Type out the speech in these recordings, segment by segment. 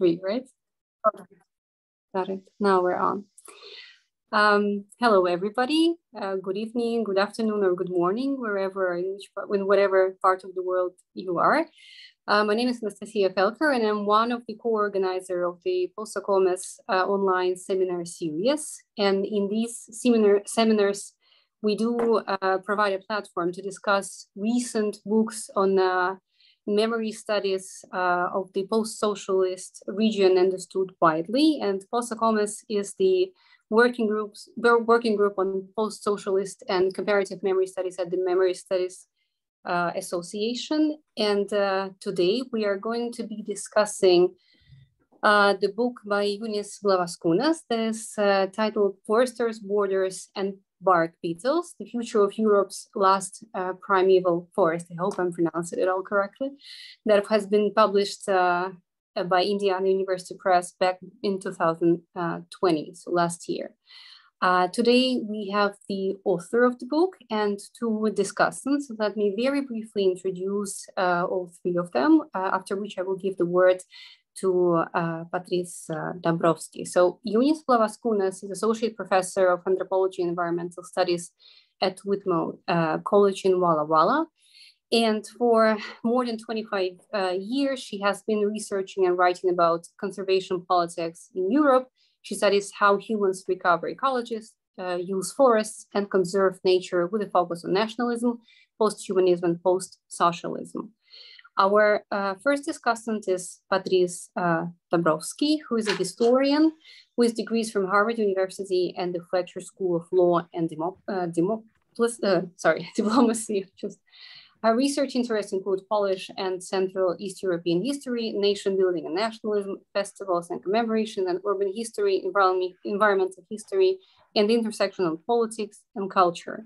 three, right? Okay. Got it. Now we're on. Um, hello, everybody. Uh, good evening, good afternoon, or good morning, wherever in, which, in whatever part of the world you are. Uh, my name is Anastasia Felcher, and I'm one of the co-organizer of the PoSoCoMeS uh, online seminar series. And in these seminar seminars, we do uh, provide a platform to discuss recent books on uh, memory studies uh, of the post-socialist region understood widely. And PoSoCoMeS is the working groups working group on post-socialist and comparative memory studies at the Memory Studies uh, Association. And uh, today we are going to be discussing uh, the book by Eunice Blavascunas that is uh, titled Foresters, Borders, and Bark Beetles, The Future of Europe's Last uh, Primeval Forest. I hope I'm pronouncing it all correctly. That has been published uh, by Indiana University Press back in 2020, so last year. Uh, today we have the author of the book and two discussants. Let me very briefly introduce uh, all three of them, uh, after which I will give the word to uh, Patrice uh, Dabrowski. So Eunice Blavascunas is Associate Professor of Anthropology and Environmental Studies at Whitman uh, College in Walla Walla. And for more than 25 uh, years, she has been researching and writing about conservation politics in Europe. She studies how humans recover ecologies, uh, use forests, and conserve nature with a focus on nationalism, post-humanism, and post-socialism. Our uh, first discussant is Patrice uh, who is a historian with degrees from Harvard University and the Fletcher School of Law and Demo uh, Demo uh, sorry, Diplomacy. Just, her research interests include Polish and Central East European history, nation building and nationalism, festivals and commemorations, and urban history, environment, environmental history, and the intersection of politics and culture.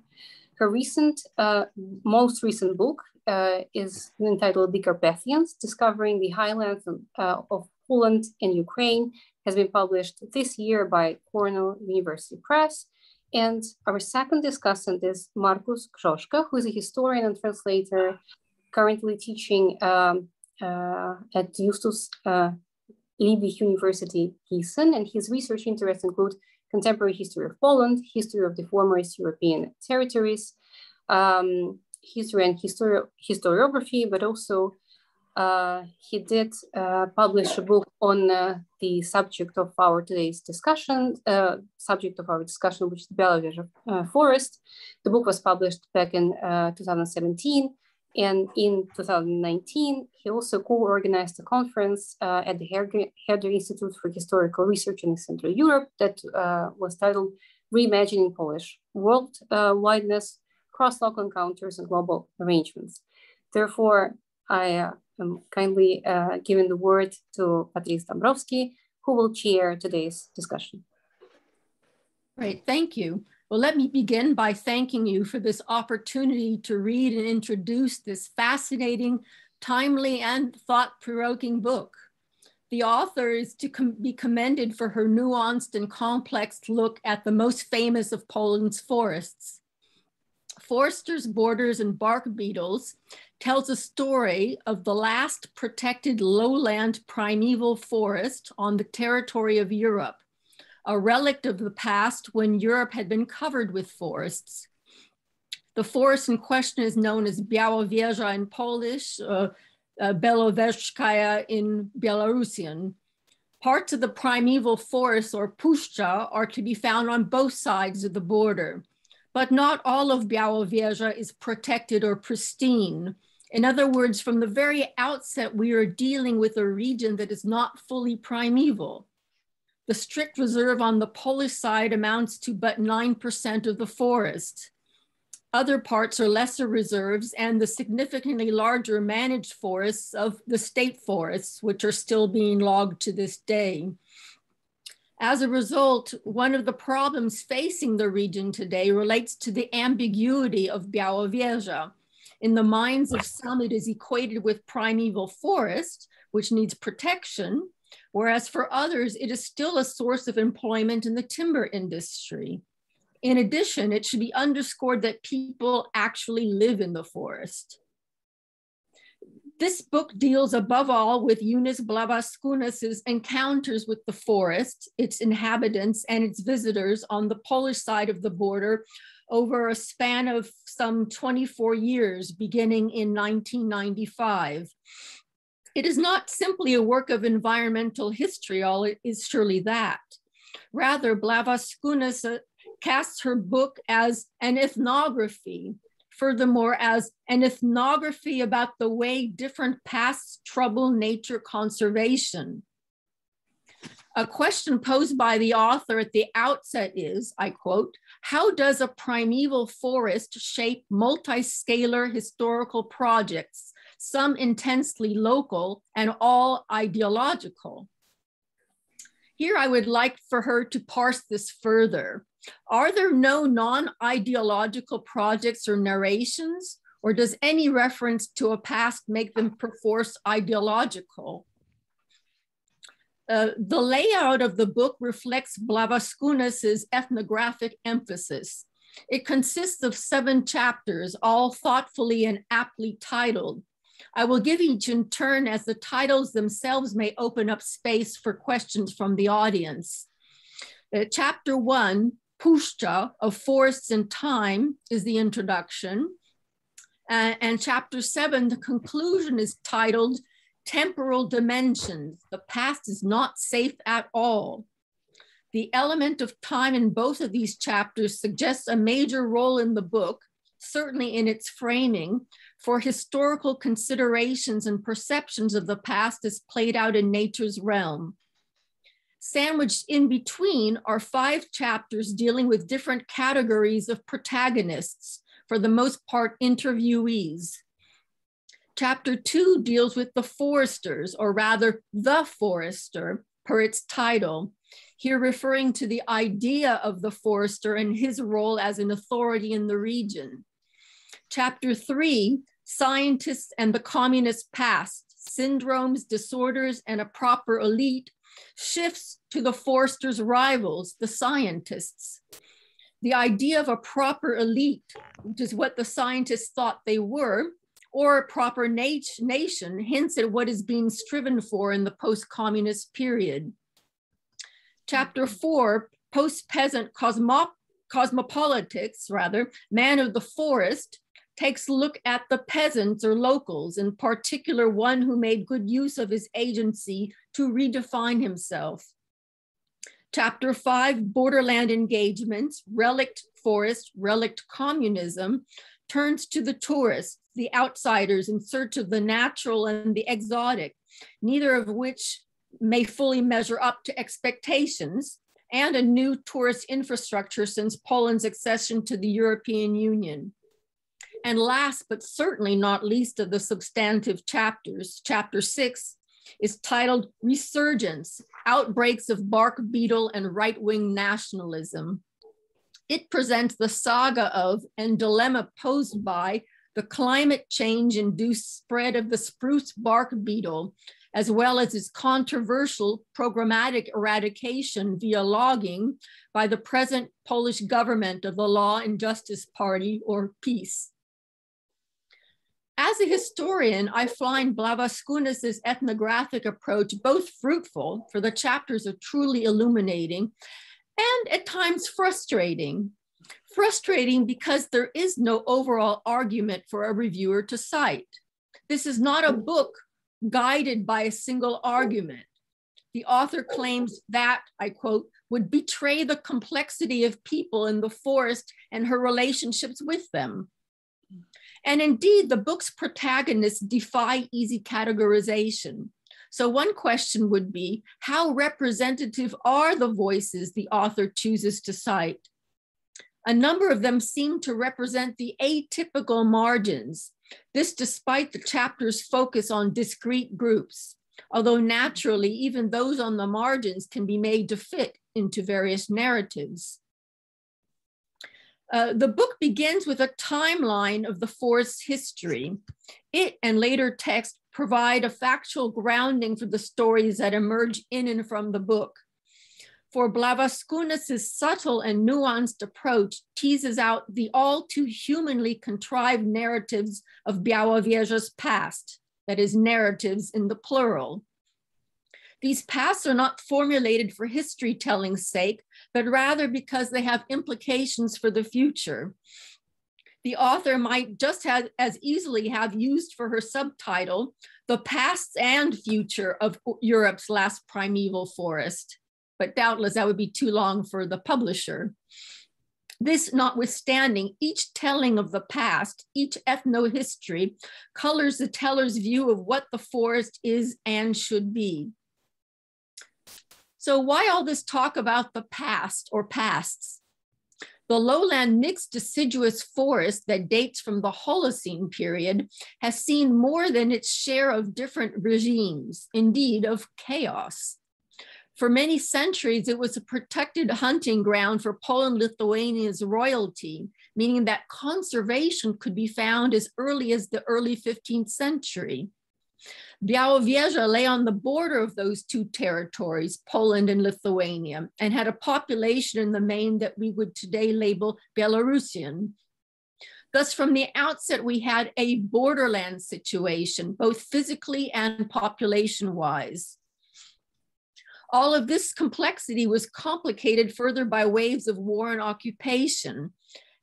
Her recent, uh, most recent book, uh, is entitled The Carpathians, Discovering the Highlands uh, of Poland and Ukraine, has been published this year by Cornell University Press. And our second discussant is Markus Krzoska, who is a historian and translator currently teaching um, uh, at Justus uh, Liebig University, Gießen, and his research interests include contemporary history of Poland, history of the former East European territories, um, history and histori historiography, but also uh, he did uh, publish a book on uh, the subject of our today's discussion, uh, subject of our discussion, which is the Białowieża uh, forest. The book was published back in uh, 2017. And in 2019, he also co-organized a conference at the Herder Institute for Historical Research in Central Europe that was titled Reimagining Polish World Wideness cross-local encounters and global arrangements. Therefore, I uh, am kindly uh, giving the word to Patrice Dabrowski, who will chair today's discussion. Great, thank you. Well, let me begin by thanking you for this opportunity to read and introduce this fascinating, timely, and thought-provoking book. The author is to com be commended for her nuanced and complex look at the most famous of Poland's forests, Foresters, Borders, and Bark Beetles tells a story of the last protected lowland primeval forest on the territory of Europe, a relic of the past when Europe had been covered with forests. The forest in question is known as Białowieża in Polish, uh, uh, in Belarusian. Parts of the primeval forest or puszcza are to be found on both sides of the border but not all of Białowieża is protected or pristine. In other words, from the very outset, we are dealing with a region that is not fully primeval. The strict reserve on the Polish side amounts to but 9% of the forest. Other parts are lesser reserves and the significantly larger managed forests of the state forests, which are still being logged to this day. As a result, one of the problems facing the region today relates to the ambiguity of Białowieża. In the minds of some, it is equated with primeval forest, which needs protection, whereas for others, it is still a source of employment in the timber industry. In addition, it should be underscored that people actually live in the forest. This book deals above all with Eunice Blavascunas's encounters with the forest, its inhabitants, and its visitors on the Polish side of the border over a span of some 24 years, beginning in 1995. It is not simply a work of environmental history, all it is surely that. Rather, Blavascunas uh, casts her book as an ethnography, furthermore, as an ethnography about the way different pasts trouble nature conservation. A question posed by the author at the outset is, I quote, how does a primeval forest shape multi-scalar historical projects, some intensely local and all ideological? Here I would like for her to parse this further. Are there no non-ideological projects or narrations, or does any reference to a past make them perforce ideological? Uh, the layout of the book reflects Blavascunas's ethnographic emphasis. It consists of seven chapters, all thoughtfully and aptly titled. I will give each in turn as the titles themselves may open up space for questions from the audience. Uh, chapter one, Puszcza of Forests and Time is the introduction. And chapter seven, the conclusion is titled temporal dimensions. The past is not safe at all. The element of time in both of these chapters suggests a major role in the book, certainly in its framing, for historical considerations and perceptions of the past as played out in nature's realm. Sandwiched in between are five chapters dealing with different categories of protagonists, for the most part interviewees. Chapter two deals with the foresters, or rather the forester, per its title, here referring to the idea of the forester and his role as an authority in the region. Chapter three, scientists and the communist past, syndromes, disorders, and a proper elite, shifts to the forester's rivals, the scientists. The idea of a proper elite, which is what the scientists thought they were, or a proper nat nation hints at what is being striven for in the post-communist period. Chapter four, post-peasant cosmo cosmopolitics, rather, man of the forest, takes a look at the peasants or locals, in particular one who made good use of his agency to redefine himself. Chapter five, borderland engagements, relict forest, relict communism, turns to the tourist, the outsiders in search of the natural and the exotic, neither of which may fully measure up to expectations, and a new tourist infrastructure since Poland's accession to the European Union. And last but certainly not least of the substantive chapters, chapter six is titled Resurgence, Outbreaks of Bark Beetle and Right-Wing Nationalism. It presents the saga of and dilemma posed by the climate change induced spread of the spruce bark beetle, as well as its controversial programmatic eradication via logging by the present Polish government of the Law and Justice Party, or PiS. As a historian, I find Blavascunas's ethnographic approach both fruitful, for the chapters are truly illuminating, and at times frustrating frustrating because there is no overall argument for a reviewer to cite. This is not a book guided by a single argument. The author claims that, I quote, would betray the complexity of people in the forest and her relationships with them. And indeed, the book's protagonists defy easy categorization. So, one question would be how representative are the voices the author chooses to cite? A number of them seem to represent the atypical margins, this despite the chapter's focus on discrete groups, although naturally even those on the margins can be made to fit into various narratives. Uh, the book begins with a timeline of the forest's history. It and later texts provide a factual grounding for the stories that emerge in and from the book for Blavascunas's subtle and nuanced approach teases out the all too humanly contrived narratives of Białowieża's past. that is, narratives in the plural. These pasts are not formulated for history telling's sake, but rather because they have implications for the future. The author might just have, as easily have used for her subtitle, The Past and Future of Europe's Last Primeval Forest, but doubtless that would be too long for the publisher. This notwithstanding, each telling of the past, each ethnohistory, colors the teller's view of what the forest is and should be. So why all this talk about the past or pasts? The lowland mixed deciduous forest that dates from the Holocene period has seen more than its share of different regimes, indeed of chaos. For many centuries, it was a protected hunting ground for Poland Lithuania's royalty, meaning that conservation could be found as early as the early 15th century. Białowieża lay on the border of those two territories, Poland and Lithuania, and had a population in the main that we would today label Belarusian. Thus, from the outset, we had a borderland situation, both physically and population wise. All of this complexity was complicated further by waves of war and occupation.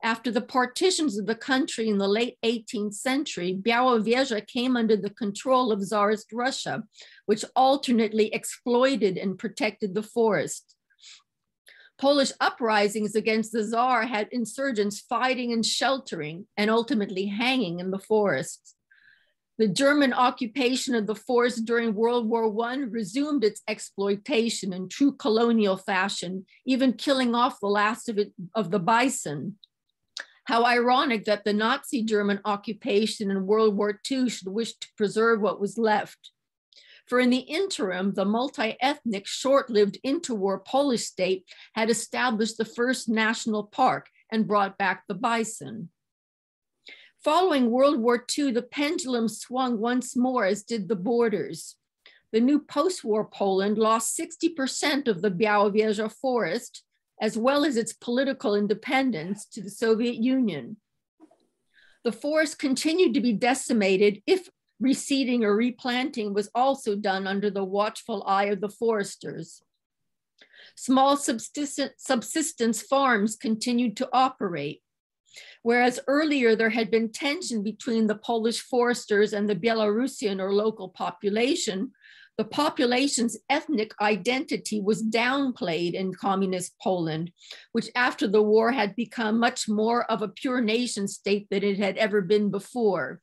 After the partitions of the country in the late 18th century, Białowieża came under the control of Tsarist Russia, which alternately exploited and protected the forest. Polish uprisings against the Tsar had insurgents fighting and sheltering and ultimately hanging in the forests. The German occupation of the forest during World War I resumed its exploitation in true colonial fashion, even killing off the last of, it, of the bison. How ironic that the Nazi German occupation in World War II should wish to preserve what was left. For in the interim, the multi ethnic, short lived interwar Polish state had established the first national park and brought back the bison. Following World War II, the pendulum swung once more, as did the borders. The new post war Poland lost 60% of the Białowieża forest, as well as its political independence, to the Soviet Union. The forest continued to be decimated if reseeding or replanting was also done under the watchful eye of the foresters. Small subsistence farms continued to operate. Whereas earlier there had been tension between the Polish foresters and the Belarusian or local population, the population's ethnic identity was downplayed in communist Poland, which after the war had become much more of a pure nation state than it had ever been before.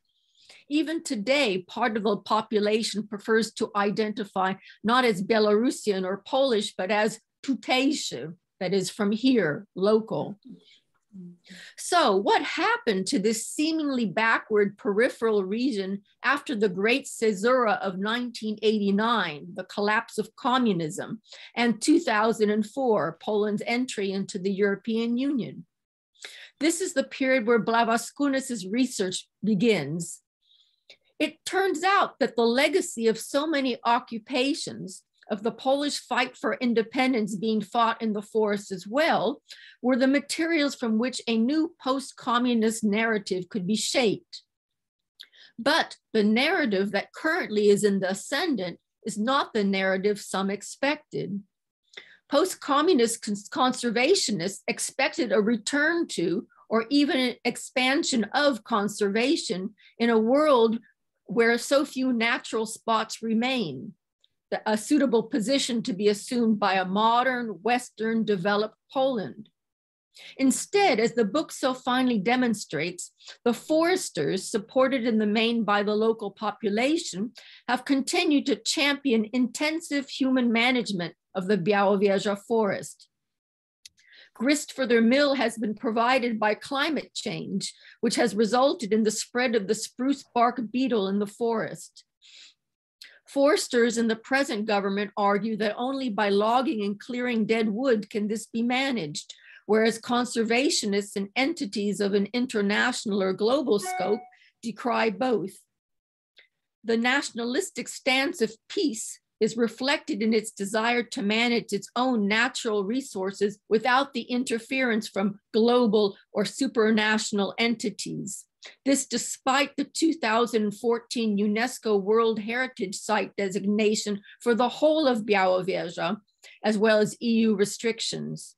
Even today, part of the population prefers to identify not as Belarusian or Polish, but as tutejszy, that is from here, local. So, what happened to this seemingly backward peripheral region after the Great Caesura of 1989, the collapse of communism, and 2004, Poland's entry into the European Union? This is the period where Blavascunas's research begins. It turns out that the legacy of so many occupations of the Polish fight for independence being fought in the forest as well were the materials from which a new post communist narrative could be shaped. But the narrative that currently is in the ascendant is not the narrative some expected. Post communist conservationists expected a return to or even an expansion of conservation in a world where so few natural spots remain a suitable position to be assumed by a modern, Western developed Poland. Instead, as the book so finely demonstrates, the foresters, supported in the main by the local population, have continued to champion intensive human management of the Białowieża forest. Grist for their mill has been provided by climate change, which has resulted in the spread of the spruce bark beetle in the forest. Foresters in the present government argue that only by logging and clearing dead wood can this be managed, whereas conservationists and entities of an international or global scope decry both. The nationalistic stance of PiS is reflected in its desire to manage its own natural resources without the interference from global or supranational entities. This despite the 2014 UNESCO World Heritage Site designation for the whole of Białowieża, as well as EU restrictions.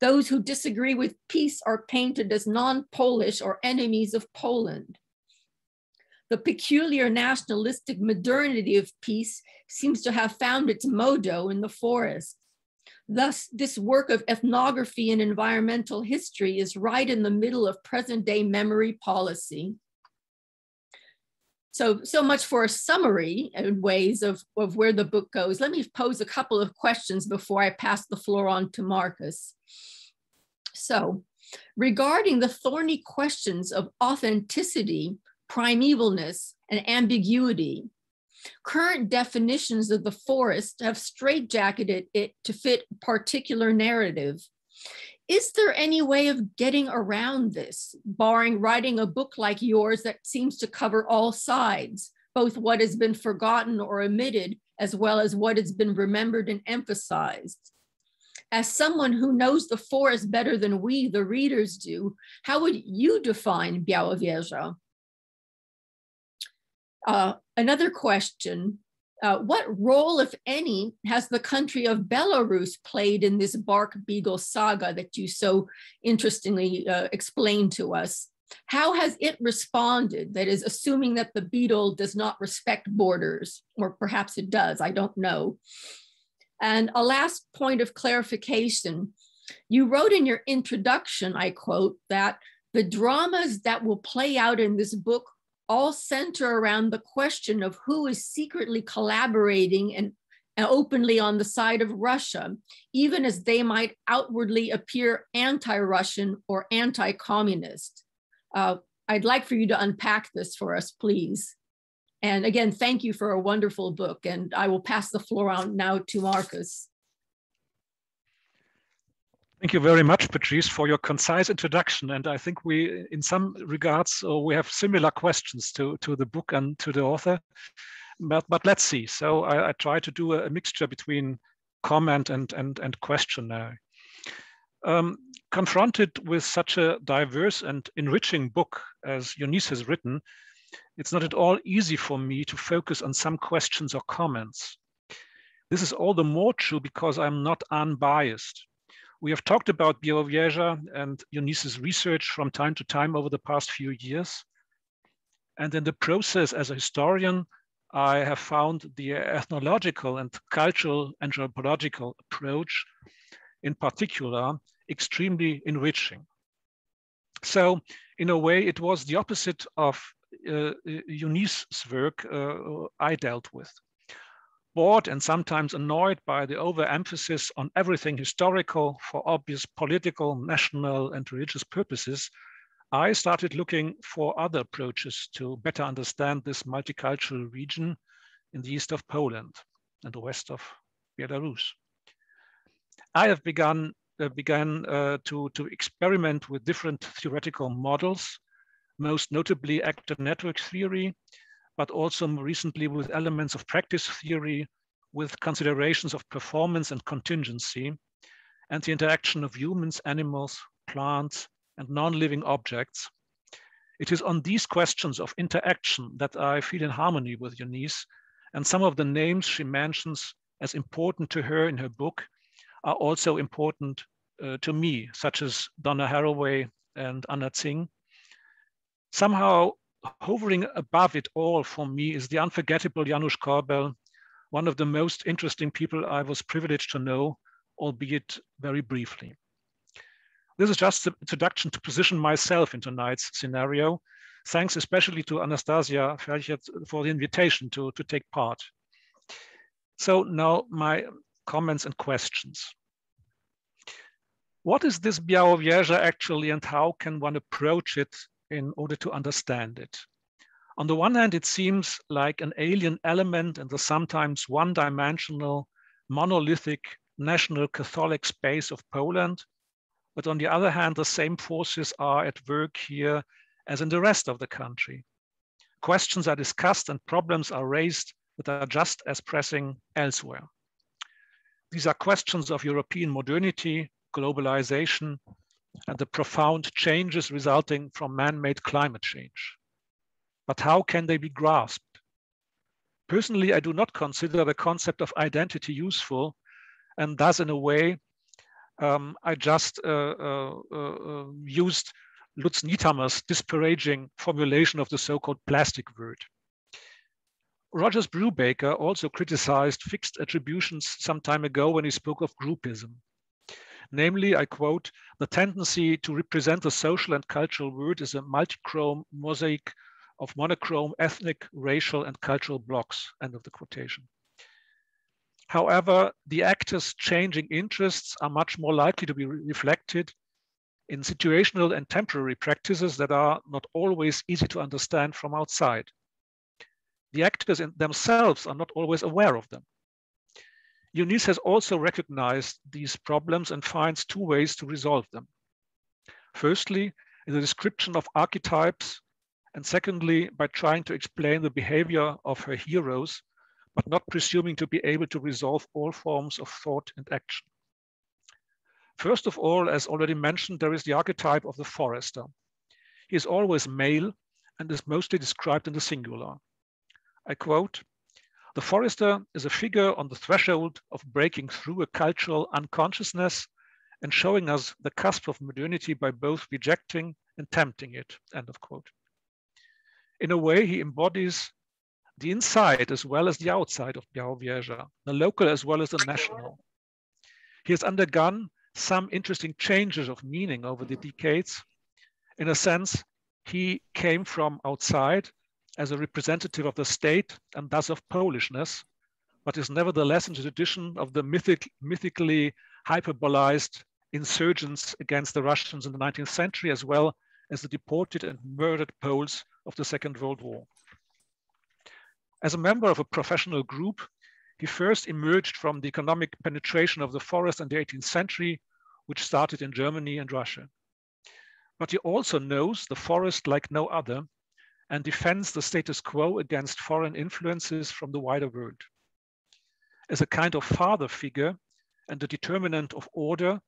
Those who disagree with PiS are painted as non-Polish or enemies of Poland. The peculiar nationalistic modernity of PiS seems to have found its mojo in the forest. Thus, this work of ethnography and environmental history is right in the middle of present day memory policy. So, so much for a summary and ways of, of where the book goes. Let me pose a couple of questions before I pass the floor on to Markus. So, regarding the thorny questions of authenticity, primevalness, and ambiguity, Current definitions of the forest have straitjacketed it to fit particular narrative. Is there any way of getting around this, barring writing a book like yours that seems to cover all sides, both what has been forgotten or omitted, as well as what has been remembered and emphasized? As someone who knows the forest better than we, the readers, do, how would you define Białowieża? Uh, another question uh, what role, if any, has the country of Belarus played in this bark beetle saga that you so interestingly uh, explained to us? How has it responded? That is, assuming that the beetle does not respect borders, or perhaps it does, I don't know. And a last point of clarification you wrote in your introduction, I quote, that the dramas that will play out in this book all center around the question of who is secretly collaborating and, and openly on the side of Russia, even as they might outwardly appear anti Russian or anti communist. Uh, I'd like for you to unpack this for us, please. And again, thank you for a wonderful book. And I will pass the floor on now to Markus. Thank you very much, Patrice, for your concise introduction. And I think we, in some regards, uh, we have similar questions to, to the book and to the author. But, but let's see. So I, I try to do a, mixture between comment and, and, and question. Um, confronted with such a diverse and enriching book as Eunice has written, it's not at all easy for me to focus on some questions or comments. This is all the more true because I'm not unbiased. We have talked about Białowieża and Eunice's research from time to time over the past few years. And in the process as a historian, I have found the ethnological and cultural anthropological approach in particular extremely enriching. So in a way, it was the opposite of uh, Eunice's work uh, I dealt with bored and sometimes annoyed by the overemphasis on everything historical for obvious political, national, and religious purposes, I started looking for other approaches to better understand this multicultural region in the east of Poland and the west of Belarus. I have begun uh, began uh, to, to experiment with different theoretical models, most notably actor network theory, but also recently with elements of practice theory, with considerations of performance and contingency, and the interaction of humans, animals, plants, and non-living objects. It is on these questions of interaction that I feel in harmony with Eunice, and some of the names she mentions as important to her in her book are also important uh, to me, such as Donna Haraway and Anna Tsing. Somehow hovering above it all for me is the unforgettable Janusz Korbel, one of the most interesting people I was privileged to know, albeit very briefly. This is just the introduction to position myself in tonight's scenario. Thanks especially to Anastasia for the invitation to, to take part. So now my comments and questions. What is this Białowieża actually and how can one approach it in order to understand it. On the one hand, it seems like an alien element in the sometimes one-dimensional, monolithic, national Catholic space of Poland. But on the other hand, the same forces are at work here as in the rest of the country. Questions are discussed and problems are raised that are just as pressing elsewhere. These are questions of European modernity, globalization, and the profound changes resulting from man-made climate change. But how can they be grasped? Personally, I do not consider the concept of identity useful, and thus in a way, um, I just uh, uh, uh, used Lutz Niethammer's disparaging formulation of the so-called plastic word. Rogers Brubaker also criticized fixed attributions some time ago when he spoke of groupism. Namely, I quote, the tendency to represent the social and cultural world as a multichrome mosaic of monochrome ethnic, racial, and cultural blocks, end of the quotation. However, the actors' changing interests are much more likely to be re reflected in situational and temporary practices that are not always easy to understand from outside. The actors themselves are not always aware of them. Eunice has also recognized these problems and finds two ways to resolve them. Firstly, in the description of archetypes, and secondly, by trying to explain the behavior of her heroes, but not presuming to be able to resolve all forms of thought and action. First of all, as already mentioned, there is the archetype of the forester. He is always male and is mostly described in the singular. I quote, the forester is a figure on the threshold of breaking through a cultural unconsciousness and showing us the cusp of modernity by both rejecting and tempting it, end of quote. In a way, he embodies the inside as well as the outside of Białowieża, the local as well as the national. He has undergone some interesting changes of meaning over the decades. In a sense, he came from outside as a representative of the state and thus of Polishness, but is nevertheless in the tradition of the mythic, mythically hyperbolized insurgents against the Russians in the 19th century, as well as the deported and murdered Poles of the Second World War. As a member of a professional group, he first emerged from the economic penetration of the forest in the 18th century, which started in Germany and Russia. But he also knows the forest like no other and defends the status quo against foreign influences from the wider world. As a kind of father figure and a determinant of order,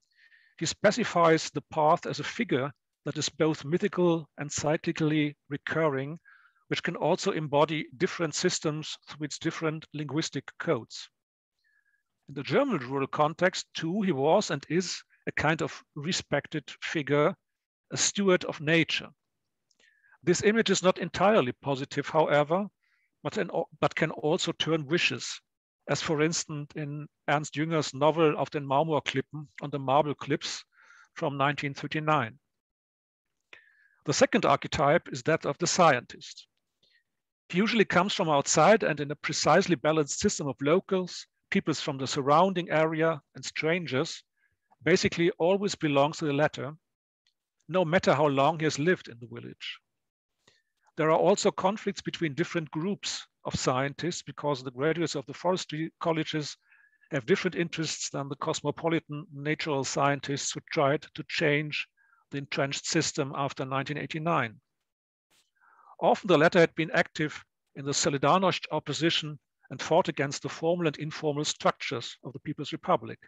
he specifies the path as a figure that is both mythical and cyclically recurring, which can also embody different systems through its different linguistic codes. In the German rural context, too, he was and is a kind of respected figure, a steward of nature. This image is not entirely positive, however, but, an, but can also turn vicious, as for instance in Ernst Jünger's novel den Marmorklippen on the Marble Cliffs from 1939. The second archetype is that of the scientist. He usually comes from outside and in a precisely balanced system of locals, peoples from the surrounding area and strangers, basically always belongs to the latter, no matter how long he has lived in the village. There are also conflicts between different groups of scientists because the graduates of the forestry colleges have different interests than the cosmopolitan natural scientists who tried to change the entrenched system after 1989. Often the latter had been active in the Solidarność opposition and fought against the formal and informal structures of the People's Republic.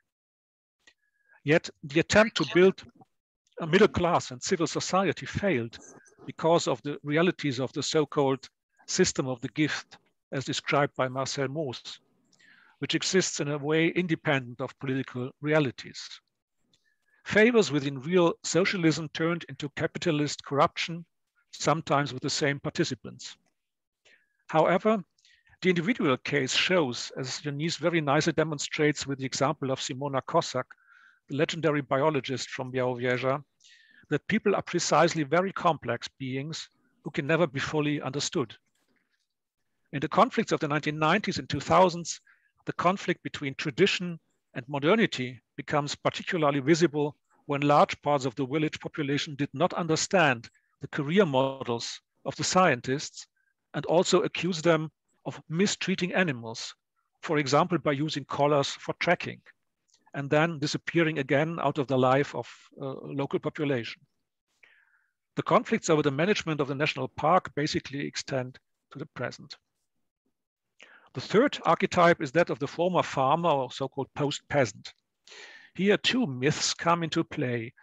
Yet the attempt to build a middle class and civil society failed because of the realities of the so-called system of the gift as described by Marcel Mauss, which exists in a way independent of political realities. Favors within real socialism turned into capitalist corruption, sometimes with the same participants. However, the individual case shows, as Janice very nicely demonstrates with the example of Simona Kossak, the legendary biologist from Białowieża, that people are precisely very complex beings who can never be fully understood. In the conflicts of the 1990s and 2000s, the conflict between tradition and modernity becomes particularly visible when large parts of the village population did not understand the career models of the scientists and also accuse them of mistreating animals, for example, by using collars for tracking and then disappearing again out of the life of uh, local population. The conflicts over the management of the national park basically extend to the present. The third archetype is that of the former farmer or so-called post-peasant. Here two myths come into play.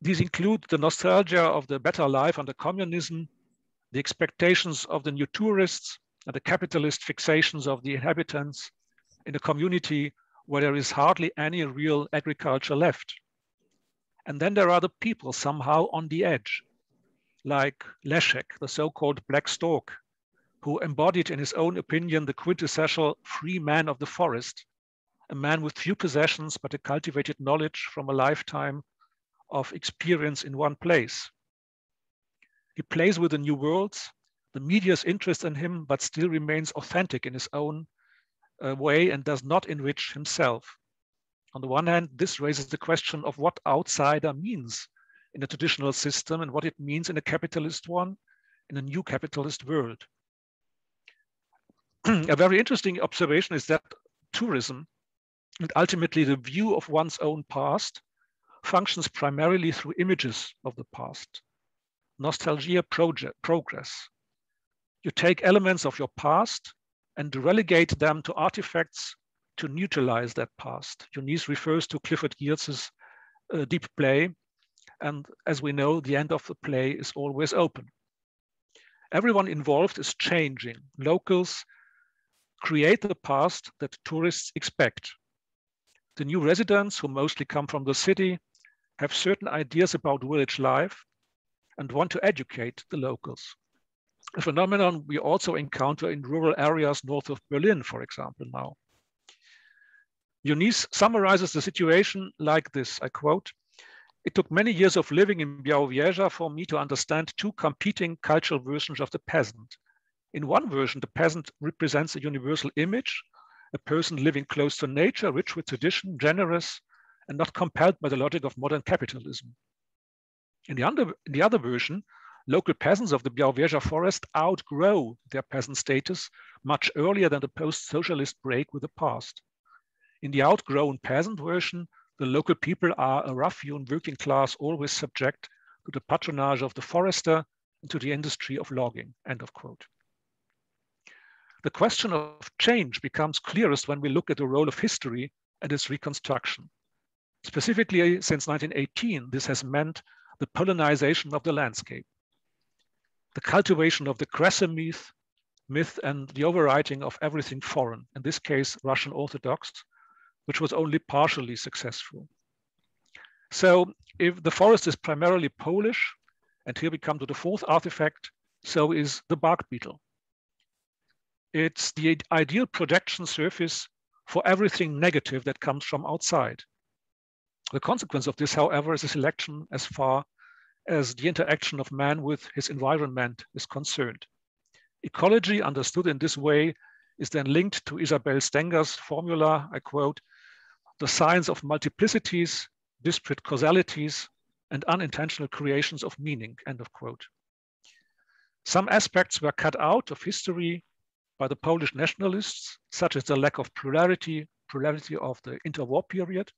These include the nostalgia of the better life under communism, the expectations of the new tourists, and the capitalist fixations of the inhabitants in a community where there is hardly any real agriculture left. And then there are the people somehow on the edge, like Leszek, the so-called Black Stork, who embodied in his own opinion the quintessential free man of the forest, a man with few possessions but a cultivated knowledge from a lifetime of experience in one place. He plays with the new worlds, the media's interest in him, but still remains authentic in his own way and does not enrich himself. On the one hand, this raises the question of what outsider means in a traditional system and what it means in a capitalist one, in a new capitalist world. a very interesting observation is that tourism and ultimately the view of one's own past functions primarily through images of the past. Nostalgia progress. You take elements of your past and relegate them to artifacts to neutralize that past. Eunice refers to Clifford Geertz's uh, deep play. And as we know, the end of the play is always open. Everyone involved is changing. Locals create the past that tourists expect. The new residents, who mostly come from the city, have certain ideas about village life and want to educate the locals. A phenomenon we also encounter in rural areas north of Berlin, for example, now. Eunice summarizes the situation like this, I quote, it took many years of living in Białowieża for me to understand two competing cultural versions of the peasant. In one version, the peasant represents a universal image, a person living close to nature, rich with tradition, generous, and not compelled by the logic of modern capitalism. In the, under, in the other version, local peasants of the Białowieża forest outgrow their peasant status much earlier than the post-socialist break with the past. In the outgrown peasant version, the local people are a rough-hewn working class, always subject to the patronage of the forester and to the industry of logging, end of quote. The question of change becomes clearest when we look at the role of history and its reconstruction. Specifically, since 1918, this has meant the polonization of the landscape, the cultivation of the Kresy myth, myth and the overwriting of everything foreign, in this case, Russian Orthodox, which was only partially successful. So if the forest is primarily Polish, and here we come to the fourth artifact, so is the bark beetle. It's the ideal projection surface for everything negative that comes from outside. The consequence of this, however, is a selection as far as the interaction of man with his environment is concerned. Ecology understood in this way is then linked to Isabelle Stengers' formula, I quote, the science of multiplicities, disparate causalities, and unintentional creations of meaning, end of quote. Some aspects were cut out of history by the Polish nationalists, such as the lack of plurality, plurality of the interwar period.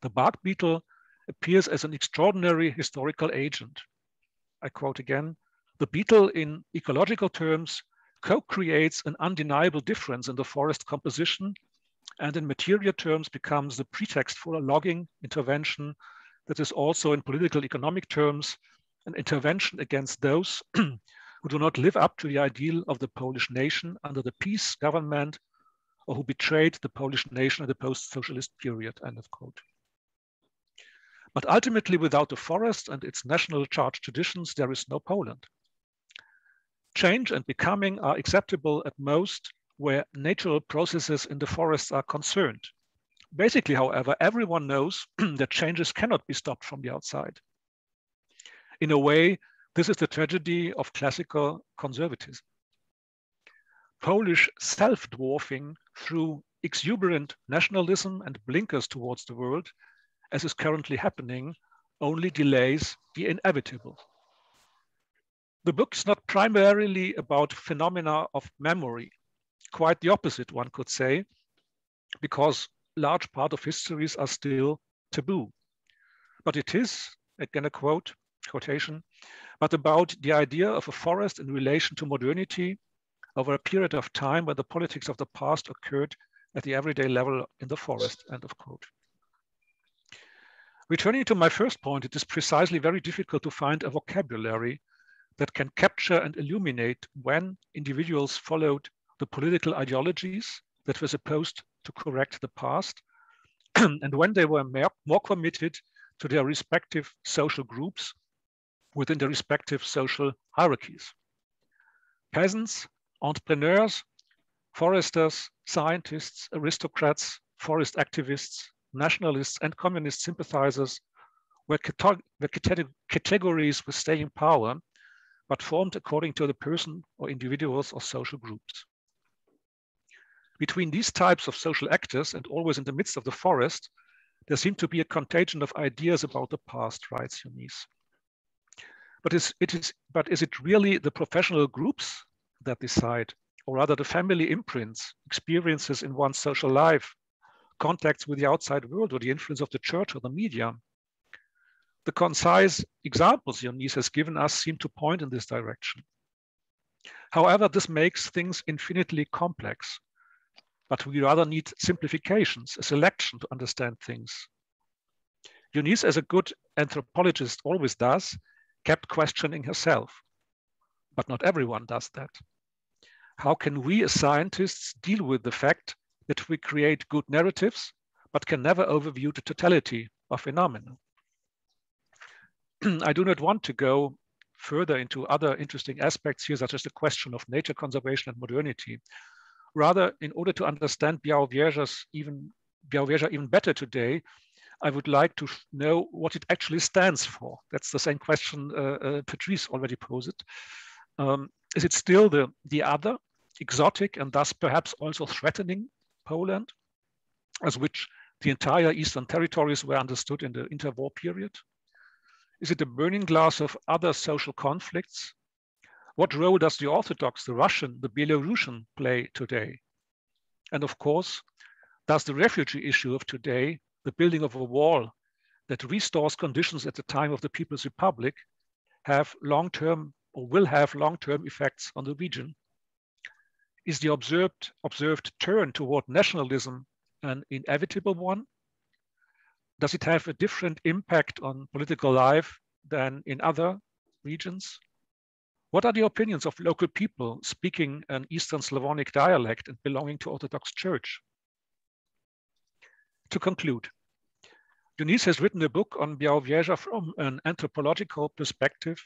The bark beetle appears as an extraordinary historical agent. I quote again, the beetle in ecological terms co-creates an undeniable difference in the forest composition and in material terms becomes the pretext for a logging intervention that is also in political economic terms an intervention against those who do not live up to the ideal of the Polish nation under the PiS government or who betrayed the Polish nation in the post-socialist period, end of quote. But ultimately, without the forest and its national charged traditions, there is no Poland. Change and becoming are acceptable at most where natural processes in the forests are concerned. Basically, however, everyone knows that changes cannot be stopped from the outside. In a way, this is the tragedy of classical conservatism. Polish self-dwarfing through exuberant nationalism and blinkers towards the world, as is currently happening, only delays the inevitable. The book is not primarily about phenomena of memory quite the opposite, one could say, because large part of histories are still taboo. But it is, again a quote, quotation, but about the idea of a forest in relation to modernity over a period of time when the politics of the past occurred at the everyday level in the forest, end of quote. Returning to my first point, it is precisely very difficult to find a vocabulary that can capture and illuminate when individuals followed the political ideologies that were supposed to correct the past and when they were more committed to their respective social groups within their respective social hierarchies. Peasants, entrepreneurs, foresters, scientists, aristocrats, forest activists, nationalists, and communist sympathizers were, categories with staying power, but formed according to the person or individuals or social groups. Between these types of social actors and always in the midst of the forest, there seemed to be a contagion of ideas about the past, writes Eunice. But is, it is, but is it really the professional groups that decide, or rather the family imprints, experiences in one's social life, contacts with the outside world, or the influence of the church or the media? The concise examples Eunice has given us seem to point in this direction. However, this makes things infinitely complex but we rather need simplifications, a selection to understand things. Eunice, as a good anthropologist always does, kept questioning herself. But not everyone does that. How can we as scientists deal with the fact that we create good narratives, but can never overview the totality of phenomena? I do not want to go further into other interesting aspects here, such as the question of nature conservation and modernity. Rather, in order to understand Białowieża's even, Białowieża even better today, I would like to know what it actually stands for. That's the same question uh, uh, Patrice already posed. Um, is it still the, the other, exotic, and thus perhaps also threatening Poland, as which the entire Eastern territories were understood in the interwar period? Is it the burning glass of other social conflicts what role does the Orthodox, the Russian, the Belarusian play today? And of course, does the refugee issue of today, the building of a wall that restores conditions at the time of the People's Republic, have long-term or will have long-term effects on the region? Is the observed, observed turn toward nationalism an inevitable one? Does it have a different impact on political life than in other regions? What are the opinions of local people speaking an Eastern Slavonic dialect and belonging to Orthodox Church? To conclude, Eunice has written a book on Białowieża from an anthropological perspective,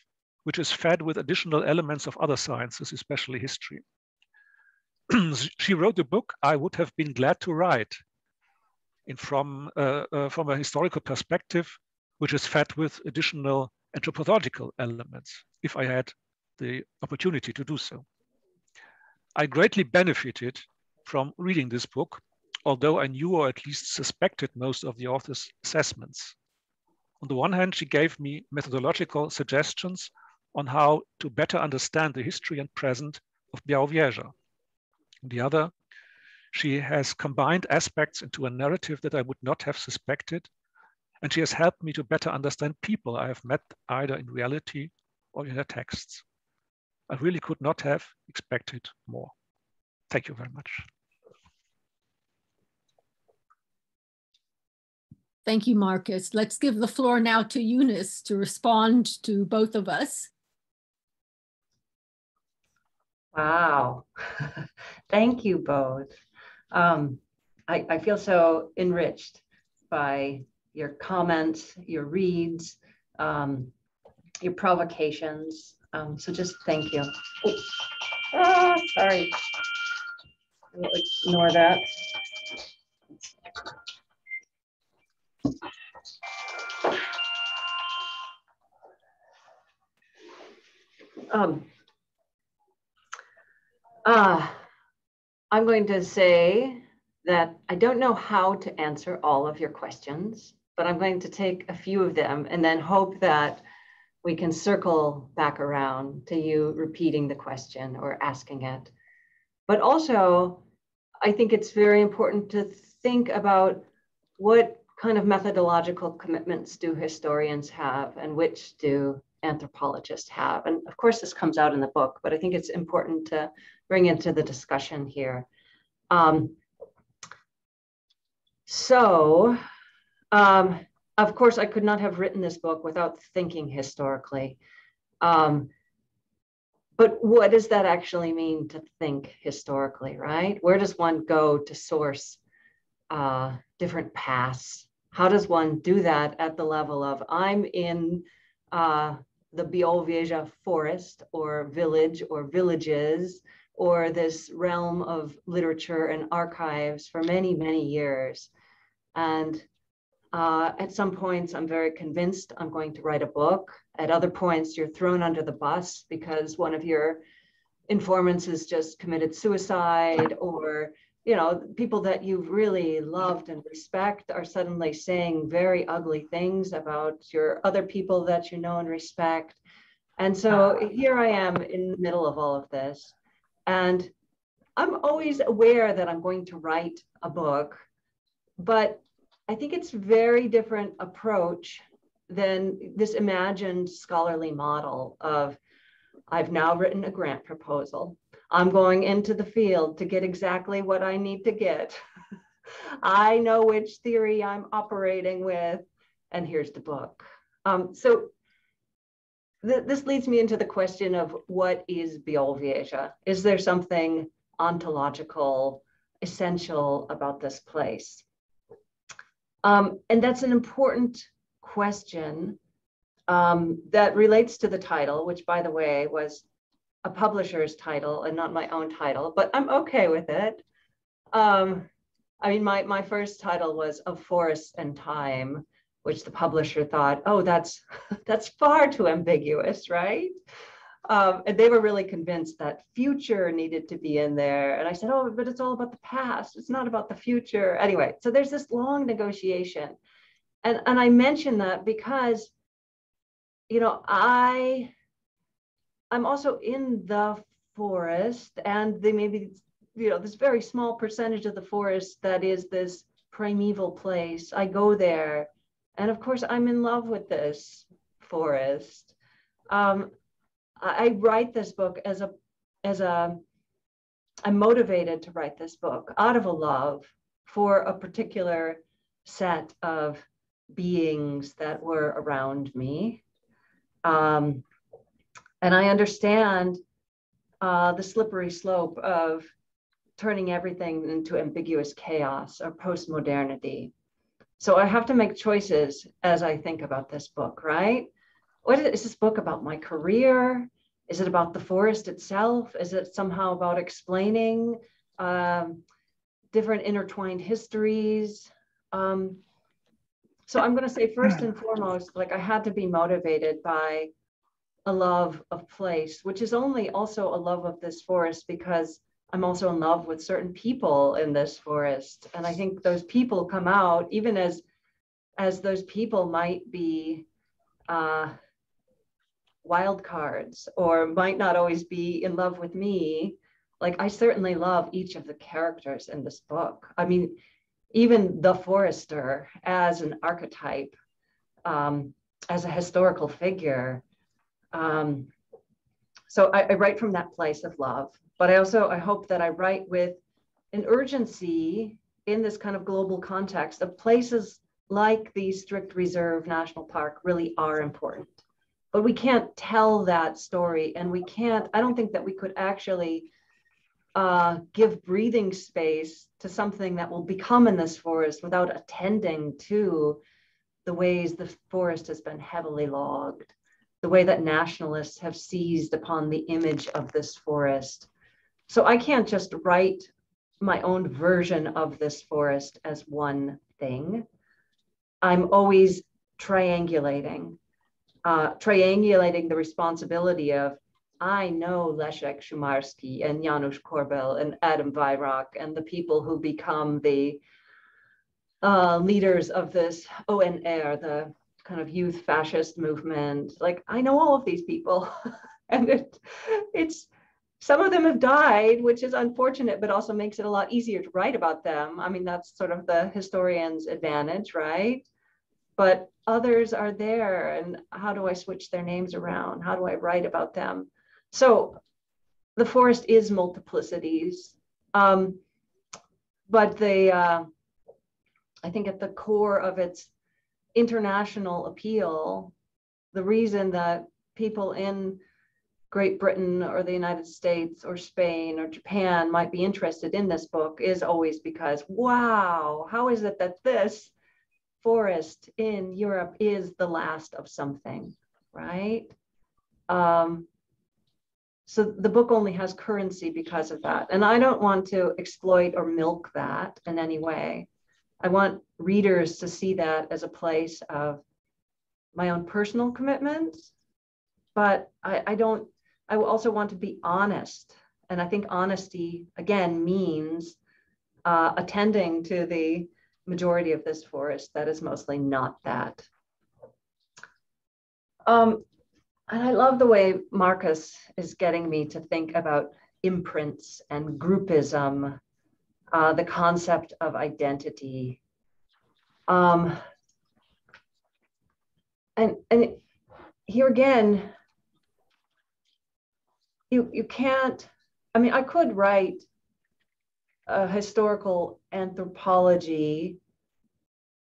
which is fed with additional elements of other sciences, especially history. she wrote a book I would have been glad to write in from, uh, uh, from a historical perspective, which is fed with additional anthropological elements. If I had the opportunity to do so. I greatly benefited from reading this book, although I knew or at least suspected most of the author's assessments. On the one hand, she gave me methodological suggestions on how to better understand the history and present of Białowieża. The other, she has combined aspects into a narrative that I would not have suspected, and she has helped me to better understand people I have met either in reality or in her texts. I really could not have expected more. Thank you very much. Thank you, Markus. Let's give the floor now to Eunice to respond to both of us. Wow. Thank you both. Um, I, I, feel so enriched by your comments, your reads, um, your provocations. Um, so just thank you. Oh. Sorry. We'll ignore that. Um, uh, I'm going to say that I don't know how to answer all of your questions, but I'm going to take a few of them and then hope that we can circle back around to you repeating the question or asking it. But also, I think it's very important to think about what kind of methodological commitments do historians have and which do anthropologists have. And of course, this comes out in the book, but I think it's important to bring into the discussion here. Um, so, um, of course, I could not have written this book without thinking historically. Um, but what does that actually mean to think historically, right? Where does one go to source uh, different paths? How does one do that at the level of I'm in uh, the Białowieża forest or village or villages or this realm of literature and archives for many, many years. And uh, at some points, I'm very convinced I'm going to write a book. At other points, you're thrown under the bus because one of your informants has just committed suicide, or you know, people that you've really loved and respect are suddenly saying very ugly things about your other people that you know and respect. And so ah. here I am in the middle of all of this. And I'm always aware that I'm going to write a book, but I think it's very different approach than this imagined scholarly model of I've now written a grant proposal. I'm going into the field to get exactly what I need to get. I know which theory I'm operating with, and here's the book. Um, so th this leads me into the question of what is Białowieża? Is there something ontological, essential about this place? Um, and that's an important question um, that relates to the title, which, by the way, was a publisher's title and not my own title, but I'm okay with it. Um, I mean, my, my first title was Of Forest and Time, which the publisher thought, oh, that's, that's far too ambiguous, right? Um, and they were really convinced that future needed to be in there. And I said, oh, but it's all about the past. It's not about the future. Anyway, so there's this long negotiation. And, and I mention that because, you know, I, I'm also in the forest and they maybe, you know, this very small percentage of the forest that is this primeval place. I go there. And of course, I'm in love with this forest. Um, I write this book as a as a I'm motivated to write this book out of a love for a particular set of beings that were around me. Um, and I understand uh, the slippery slope of turning everything into ambiguous chaos or postmodernity. So I have to make choices as I think about this book, right? what is, is this book about my career? Is it about the forest itself? Is it somehow about explaining um, different intertwined histories? Um, so I'm going to say first and foremost, like I had to be motivated by a love of place, which is only also a love of this forest because I'm also in love with certain people in this forest. And I think those people come out even as as those people might be uh, wild cards or might not always be in love with me like i certainly love each of the characters in this book i mean even the forester as an archetype um, as a historical figure um, so I, I write from that place of love but i also i hope that i write with an urgency in this kind of global context of places like the strict reserve national park really are important. But we can't tell that story and we can't i don't think that we could actually uh, give breathing space to something that will become in this forest without attending to the ways the forest has been heavily logged the way that nationalists have seized upon the image of this forest. So i can't just write my own version of this forest as one thing. I'm always triangulating uh, triangulating the responsibility of I know Leszek Shumarski and Janusz Korbel and Adam Wajrak and the people who become the uh, leaders of this ONR, the kind of youth fascist movement. Like I know all of these people, and it, it's some of them have died, which is unfortunate, but also makes it a lot easier to write about them. I mean, that's sort of the historian's advantage, right? But others are there and how do I switch their names around? How do I write about them? So the forest is multiplicities. Um, but the uh, I think at the core of its international appeal, the reason that people in Great Britain or the United States or Spain or Japan might be interested in this book is always because, wow, how is it that this forest in Europe is the last of something, right? Um, so the book only has currency because of that. And I don't want to exploit or milk that in any way. I want readers to see that as a place of my own personal commitments, but I, I don't I also want to be honest. And I think honesty, again, means uh, attending to the majority of this forest that is mostly not that. Um, and I love the way Markus is getting me to think about imprints and groupism, uh, the concept of identity. Um, and, and here again, you you can't i mean i could write a historical anthropology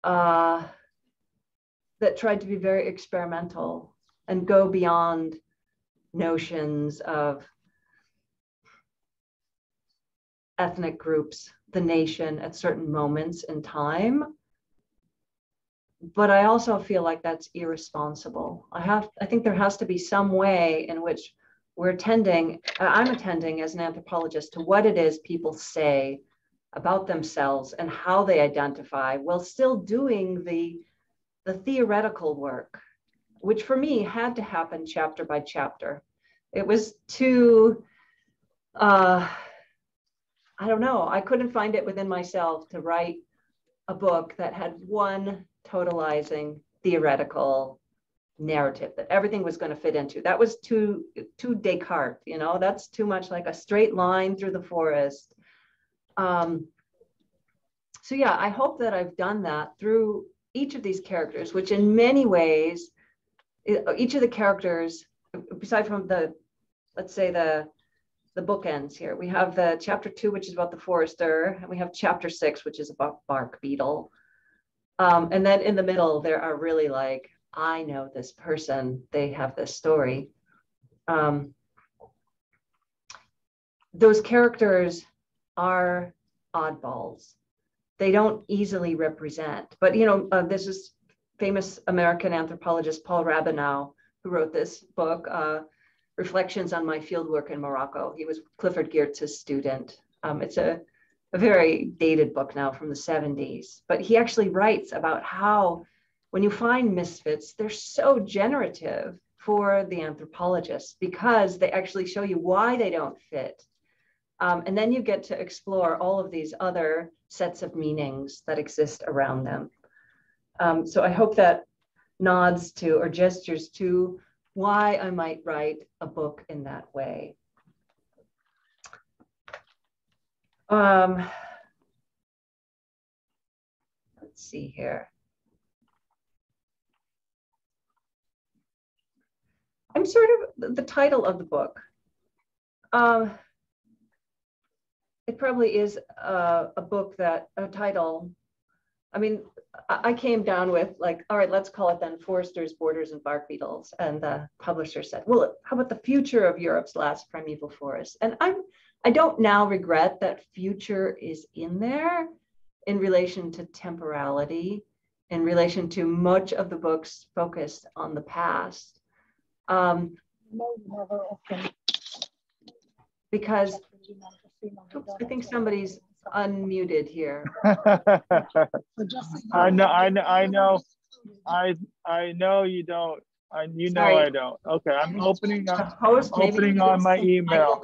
uh, that tried to be very experimental and go beyond notions of ethnic groups, the nation at certain moments in time. But I also feel like that's irresponsible. I have I think there has to be some way in which we're attending, uh, I'm attending as an anthropologist to what it is people say about themselves and how they identify while still doing the, the theoretical work, which for me had to happen chapter by chapter. It was too, uh, I don't know, I couldn't find it within myself to write a book that had one totalizing theoretical narrative that everything was going to fit into. That was too too Descartes, you know, that's too much like a straight line through the forest. Um, so yeah, I hope that I've done that through each of these characters, which in many ways, each of the characters, aside from the, let's say the the bookends here, we have the chapter two, which is about the forester, and we have chapter six, which is about bark beetle. Um, and then in the middle, there are really like I know this person, they have this story. Um, those characters are oddballs. They don't easily represent, but you know, uh, this is famous American anthropologist Paul Rabinow who wrote this book, uh, Reflections on My Fieldwork in Morocco. He was Clifford Geertz's student. Um, it's a, a very dated book now from the 70s, but he actually writes about how when you find misfits, they're so generative for the anthropologists because they actually show you why they don't fit. Um, and then you get to explore all of these other sets of meanings that exist around them. Um, so I hope that nods to or gestures to why I might write a book in that way. Um, let's see here. I'm sort of the title of the book. Um, it probably is a, a, book that a title. I mean, I came down with like, all right, let's call it then Foresters, Borders, and Bark Beetles. And the publisher said, well, how about the future of Europe's last primeval forest? And I'm, I don't now regret that future is in there in relation to temporality, in relation to much of the books focused on the past. Um, because oops, I think somebody's unmuted here. I know, I know, I know, I I know you don't. I you know I don't. Okay, I'm opening up, post, opening on my email.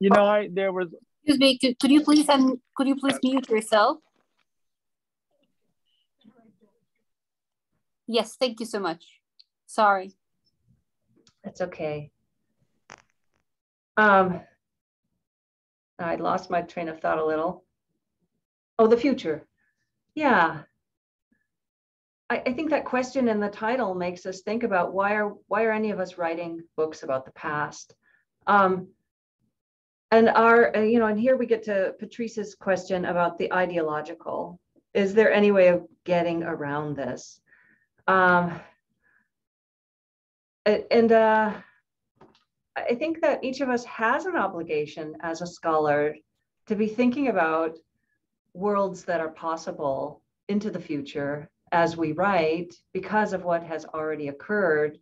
You know, I there was. Excuse me. Could, could you please and could you please mute yourself? Yes, thank you so much. Sorry. That's okay. Um, I lost my train of thought a little. Oh, the future. Yeah. I, I think that question in the title makes us think about why are why are any of us writing books about the past? Um, and our, uh, you know, and here we get to Patrice's question about the ideological. Is there any way of getting around this? Um, and uh, I think that each of us has an obligation as a scholar to be thinking about worlds that are possible into the future as we write because of what has already occurred.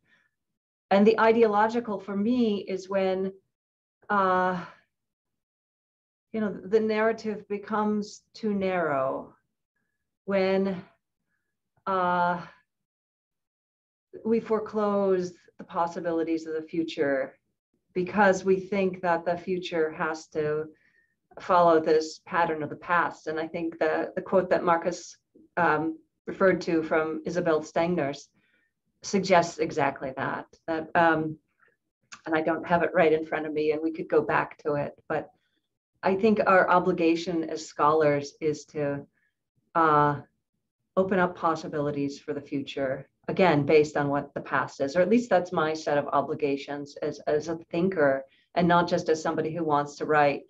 And the ideological for me is when, uh, you know, the narrative becomes too narrow, when uh, we foreclose the possibilities of the future because we think that the future has to follow this pattern of the past. And I think the, the quote that Markus um, referred to from Isabelle Stengers suggests exactly that. That um, and I don't have it right in front of me, and we could go back to it. But I think our obligation as scholars is to uh, open up possibilities for the future again based on what the past is or at least that's my set of obligations as, as a thinker and not just as somebody who wants to write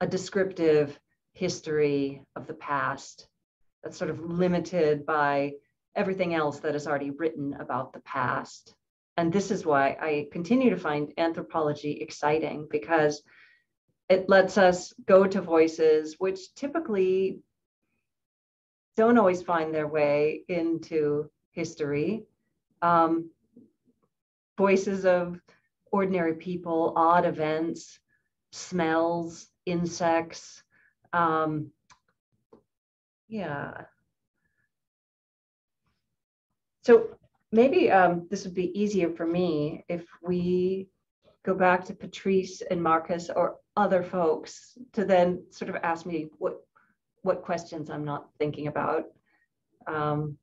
a descriptive history of the past that's sort of limited by everything else that is already written about the past. And this is why i continue to find anthropology exciting because it lets us go to voices which typically don't always find their way into history, um, voices of ordinary people, odd events, smells, insects. Um, yeah. So maybe um, this would be easier for me if we go back to Patrice and Markus or other folks to then sort of ask me what what questions I'm not thinking about. Um,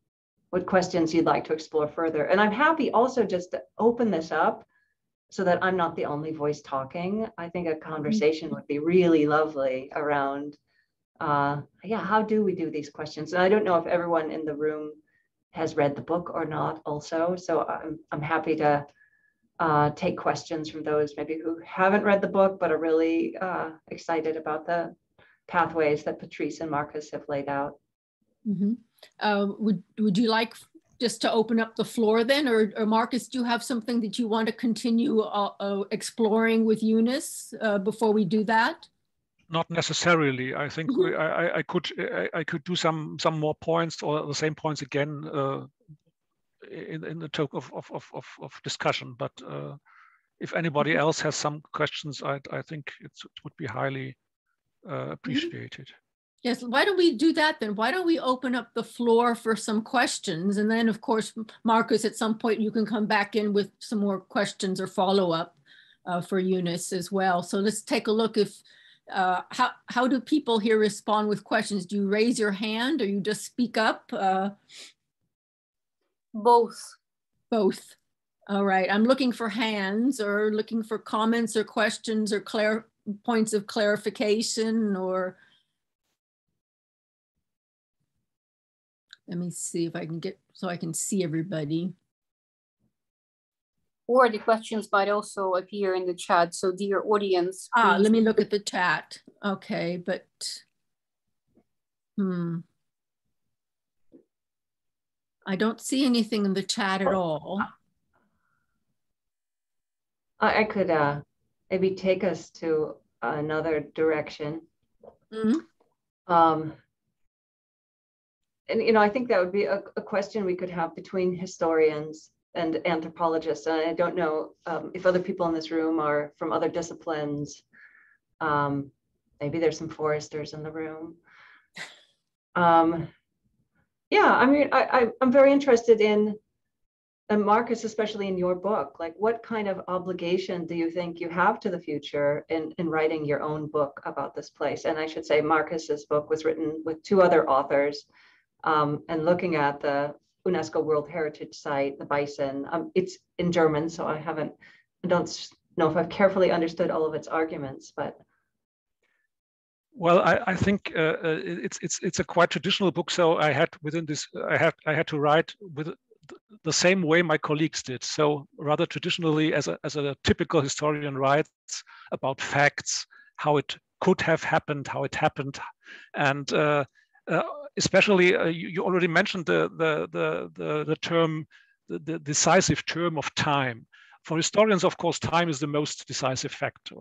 what questions you'd like to explore further. And I'm happy also just to open this up so that I'm not the only voice talking. I think a conversation would be really lovely around, uh, yeah, how do we do these questions? And I don't know if everyone in the room has read the book or not also. So I'm, I'm happy to uh, take questions from those maybe who haven't read the book, but are really uh, excited about the pathways that Patrice and Markus have laid out. Mm -hmm. Uh, would, would you like just to open up the floor then, or, or Markus, do you have something that you want to continue uh, uh, exploring with Eunice uh, before we do that? Not necessarily. I think mm -hmm. we, I, I, could I, I, could do some some more points or the same points again uh, in, in the talk of, of, of, of discussion. But uh, if anybody mm -hmm. else has some questions, I, I think it would be highly mm-hmm. appreciated. Yes, why don't we do that then? Why don't we open up the floor for some questions? And then, of course, Markus, at some point you can come back in with some more questions or follow up uh, for Eunice as well. So let's take a look if, uh, how, how do people here respond with questions? Do you raise your hand or you just speak up? Uh, Both. Both. All right, I'm looking for hands or looking for comments or questions or clar points of clarification or Let me see if I can get, so I can see everybody. Or the questions might also appear in the chat. So dear audience. Ah, let me look at the chat. Okay, but, hmm. I don't see anything in the chat at all. I could uh, maybe take us to another direction. Mm -hmm. um, and you know, I think that would be a, a, question we could have between historians and anthropologists. And I don't know um, if other people in this room are from other disciplines. Um, maybe there's some foresters in the room. Um, yeah, I mean, I, I, am very interested in, and Markus, especially in your book, like what kind of obligation do you think you have to the future in, in writing your own book about this place? And I should say Markus's book was written with two other authors um, and looking at the UNESCO World Heritage Site, the Bison. Um, it's in German, so I haven't, I don't know if I've carefully understood all of its arguments, but. Well, I, I think uh, uh it's it's it's a quite traditional book. So I had within this, I had I had to write with the same way my colleagues did. So rather traditionally, as a as a typical historian writes about facts, how it could have happened, how it happened, and uh, uh, especially uh, you, you, already mentioned the the the the, the term the, the, decisive term of time. For historians, of course, time is the most decisive factor.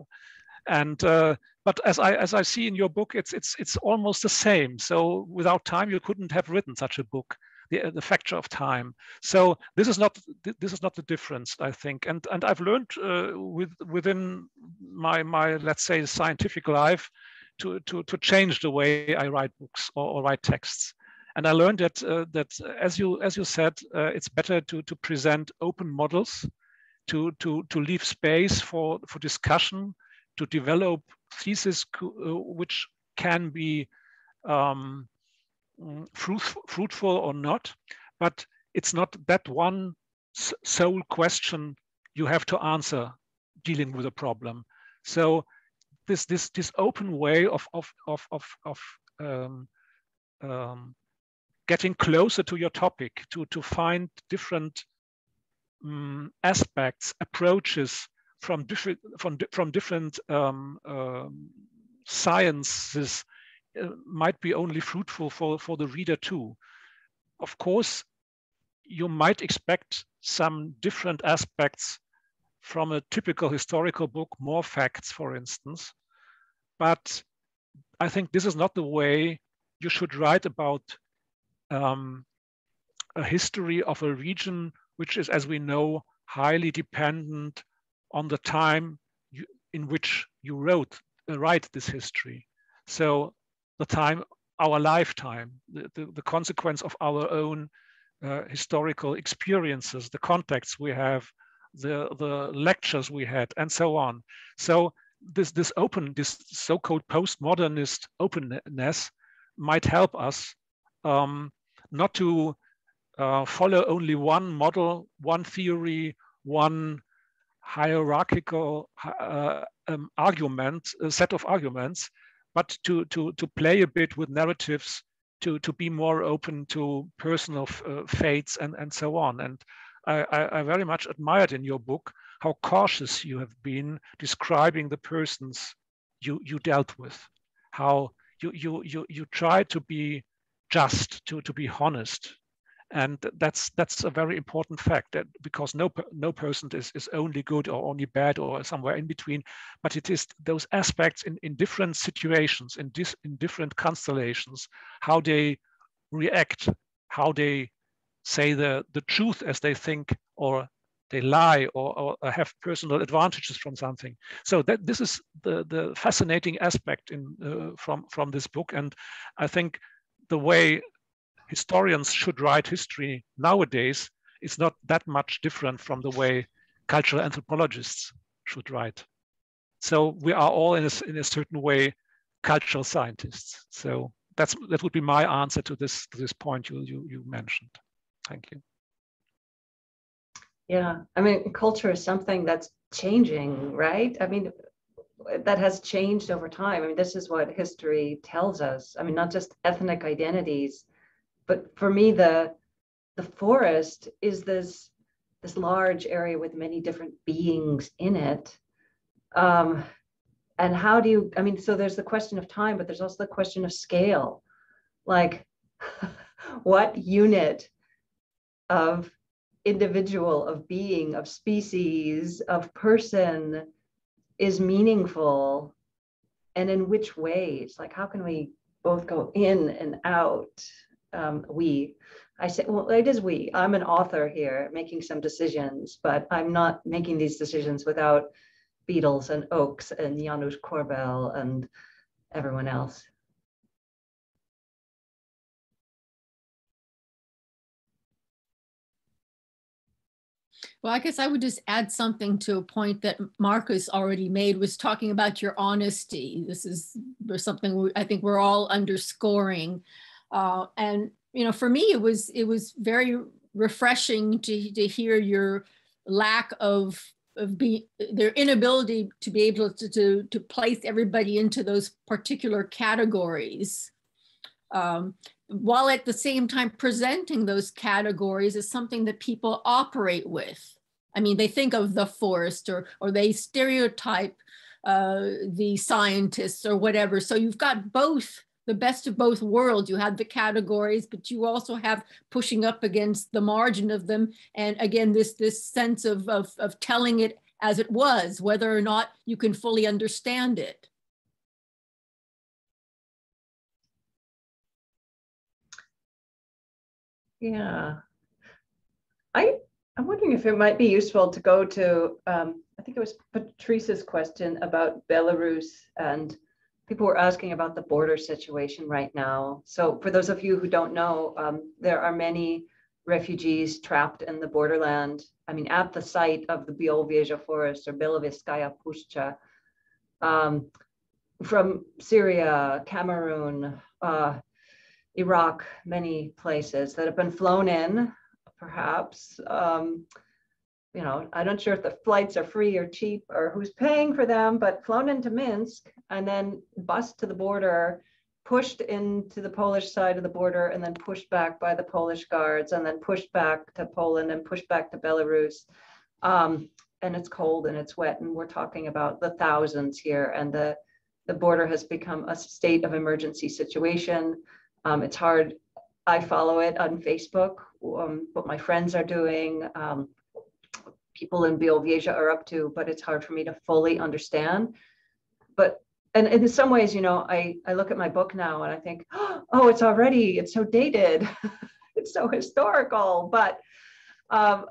And uh, but as I as I see in your book, it's it's it's almost the same. So without time, you couldn't have written such a book. The, the factor of time. So this is not this is not the difference, I think. And and I've learned uh, with within my my let's say scientific life to to to change the way I write books or, or write texts. And I learned that uh, that as you as you said, uh, it's better to to present open models, to to to leave space for for discussion, to develop thesis uh, which can be um, mm, fruit, fruitful or not, but it's not that one sole question you have to answer dealing with a problem. So this this this open way of of of of, of um, um, getting closer to your topic to to find different um, aspects approaches from different from from different um, um, sciences uh, might be only fruitful for for the reader too. Of course, you might expect some different aspects from a typical historical book, more facts, for instance. But I think this is not the way you should write about um, a history of a region which is, as we know, highly dependent on the time you, in which you wrote uh, write this history. So the time, our lifetime, the, the, the consequence of our own uh, historical experiences, the contexts we have, the, the lectures we had, and so on. So this, this open, this so-called postmodernist openness might help us um, not to uh, follow only one model, one theory, one hierarchical uh, um, argument, a set of arguments, but to, to, to play a bit with narratives, to, to be more open to personal uh, fates and, and so on. And I, I, very much admired in your book how cautious you have been describing the persons you, you dealt with, how you, you, you, you try to be just, to, to be honest, and that's that's a very important fact that because no no person is, is only good or only bad or somewhere in between but it is those aspects in, in different situations in this in different constellations how they react how they say the the truth as they think or they lie or, or have personal advantages from something so that this is the the fascinating aspect in uh, from from this book and i think the way historians should write history nowadays is not that much different from the way cultural anthropologists should write. So we are all in a, in a certain way cultural scientists. So that's that would be my answer to this to this point you you, you mentioned. Thank you. Yeah, I mean, culture is something that's changing, right? I mean, that has changed over time. I mean, this is what history tells us. I mean, not just ethnic identities, but for me, the the forest is this this large area with many different beings in it. Um, and how do you? I mean, so there's the question of time, but there's also the question of scale. Like, what unit of individual, of being, of species, of person is meaningful and in which ways like how can we both go in and out um, we. I say, well, it is we. I'm an author here making some decisions, but I'm not making these decisions without beetles and oaks and Janusz Korbel and everyone else. Well, I guess I would just add something to a point that Markus already made was talking about your honesty. This is something we, I think we're all underscoring. Uh, and you know, for me, it was it was very refreshing to to hear your lack of of be their inability to be able to, to, to place everybody into those particular categories um, while at the same time presenting those categories as something that people operate with i mean they think of the forest or or they stereotype uh, the scientists or whatever so you've got both the best of both worlds. You have the categories, but you also have pushing up against the margin of them. And again, this, this sense of, of, of telling it as it was, whether or not you can fully understand it. Yeah. I, I'm wondering if it might be useful to go to, um, I think it was Patrice's question about Belarus and people were asking about the border situation right now. So for those of you who don't know, um, there are many refugees trapped in the borderland. I mean, at the site of the Białowieża forest or Białowieska Puszcza, um, from Syria, Cameroon, uh, Iraq, many places that have been flown in, perhaps. Um, you know, I'm not sure if the flights are free or cheap or who's paying for them, but flown into Minsk and then bused to the border, pushed into the Polish side of the border, and then pushed back by the Polish guards, and then pushed back to Poland and pushed back to Belarus. Um, and it's cold and it's wet, and we're talking about the thousands here, and the the border has become a state of emergency situation. Um, it's hard. I follow it on Facebook, um, what my friends are doing, um, people in Białowieża are up to, but it's hard for me to fully understand. But and in some ways, you know, I, I look at my book now and I think, oh, it's already, it's so dated, it's so historical. But um,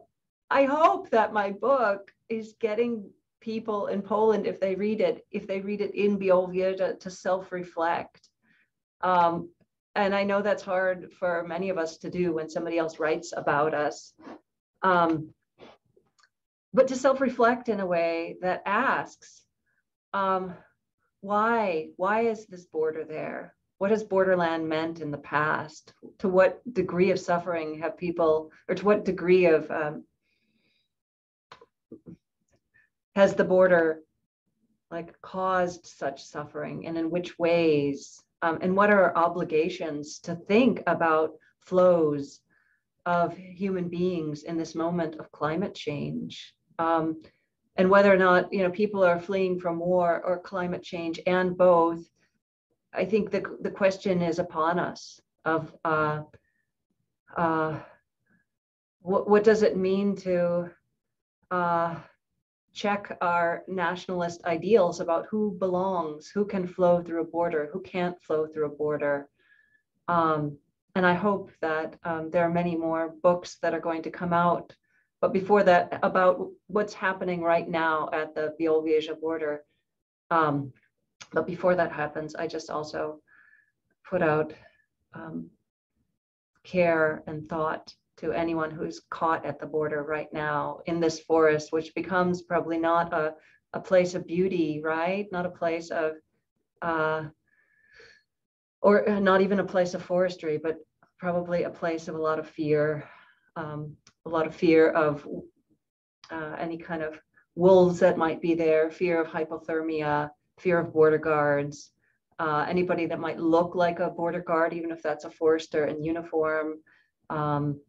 I hope that my book is getting people in Poland, if they read it, if they read it in Białowieża, to self-reflect. Um, and I know that's hard for many of us to do when somebody else writes about us. Um, but to self-reflect in a way that asks, um, why, why is this border there? What has borderland meant in the past? To what degree of suffering have people, or to what degree of, um, has the border like caused such suffering and in which ways? Um, and what are our obligations to think about flows of human beings in this moment of climate change? Um, and whether or not you know people are fleeing from war or climate change and both i think the, the question is upon us of uh, uh, what, what does it mean to uh, check our nationalist ideals about who belongs who can flow through a border who can't flow through a border um, and i hope that um, there are many more books that are going to come out but before that, about what's happening right now at the Białowieża border. Um, but before that happens, I just also put out um, care and thought to anyone who's caught at the border right now in this forest, which becomes probably not a, a place of beauty, right? Not a place of, uh, or not even a place of forestry, but probably a place of a lot of fear, um, a lot of fear of uh, any kind of wolves that might be there, fear of hypothermia, fear of border guards, uh, anybody that might look like a border guard, even if that's a forester in uniform. Um,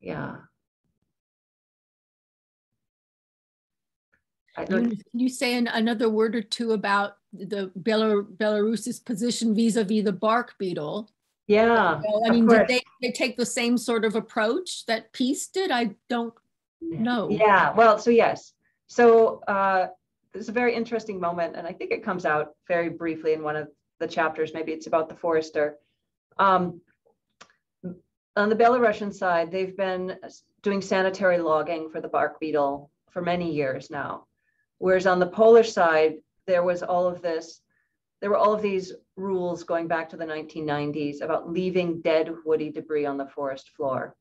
yeah. Can you say an, another word or two about the Belar Belarus's position vis-a-vis -vis the bark beetle? Yeah. I mean, did they, they take the same sort of approach that PiS did? I don't know. Yeah, well, so yes. So uh, it's a very interesting moment, and I think it comes out very briefly in one of the chapters. Maybe it's about the forester. Um, on the Belarusian side, they've been doing sanitary logging for the bark beetle for many years now. Whereas on the Polish side, there was all of this there were all of these rules going back to the 1990s about leaving dead woody debris on the forest floor,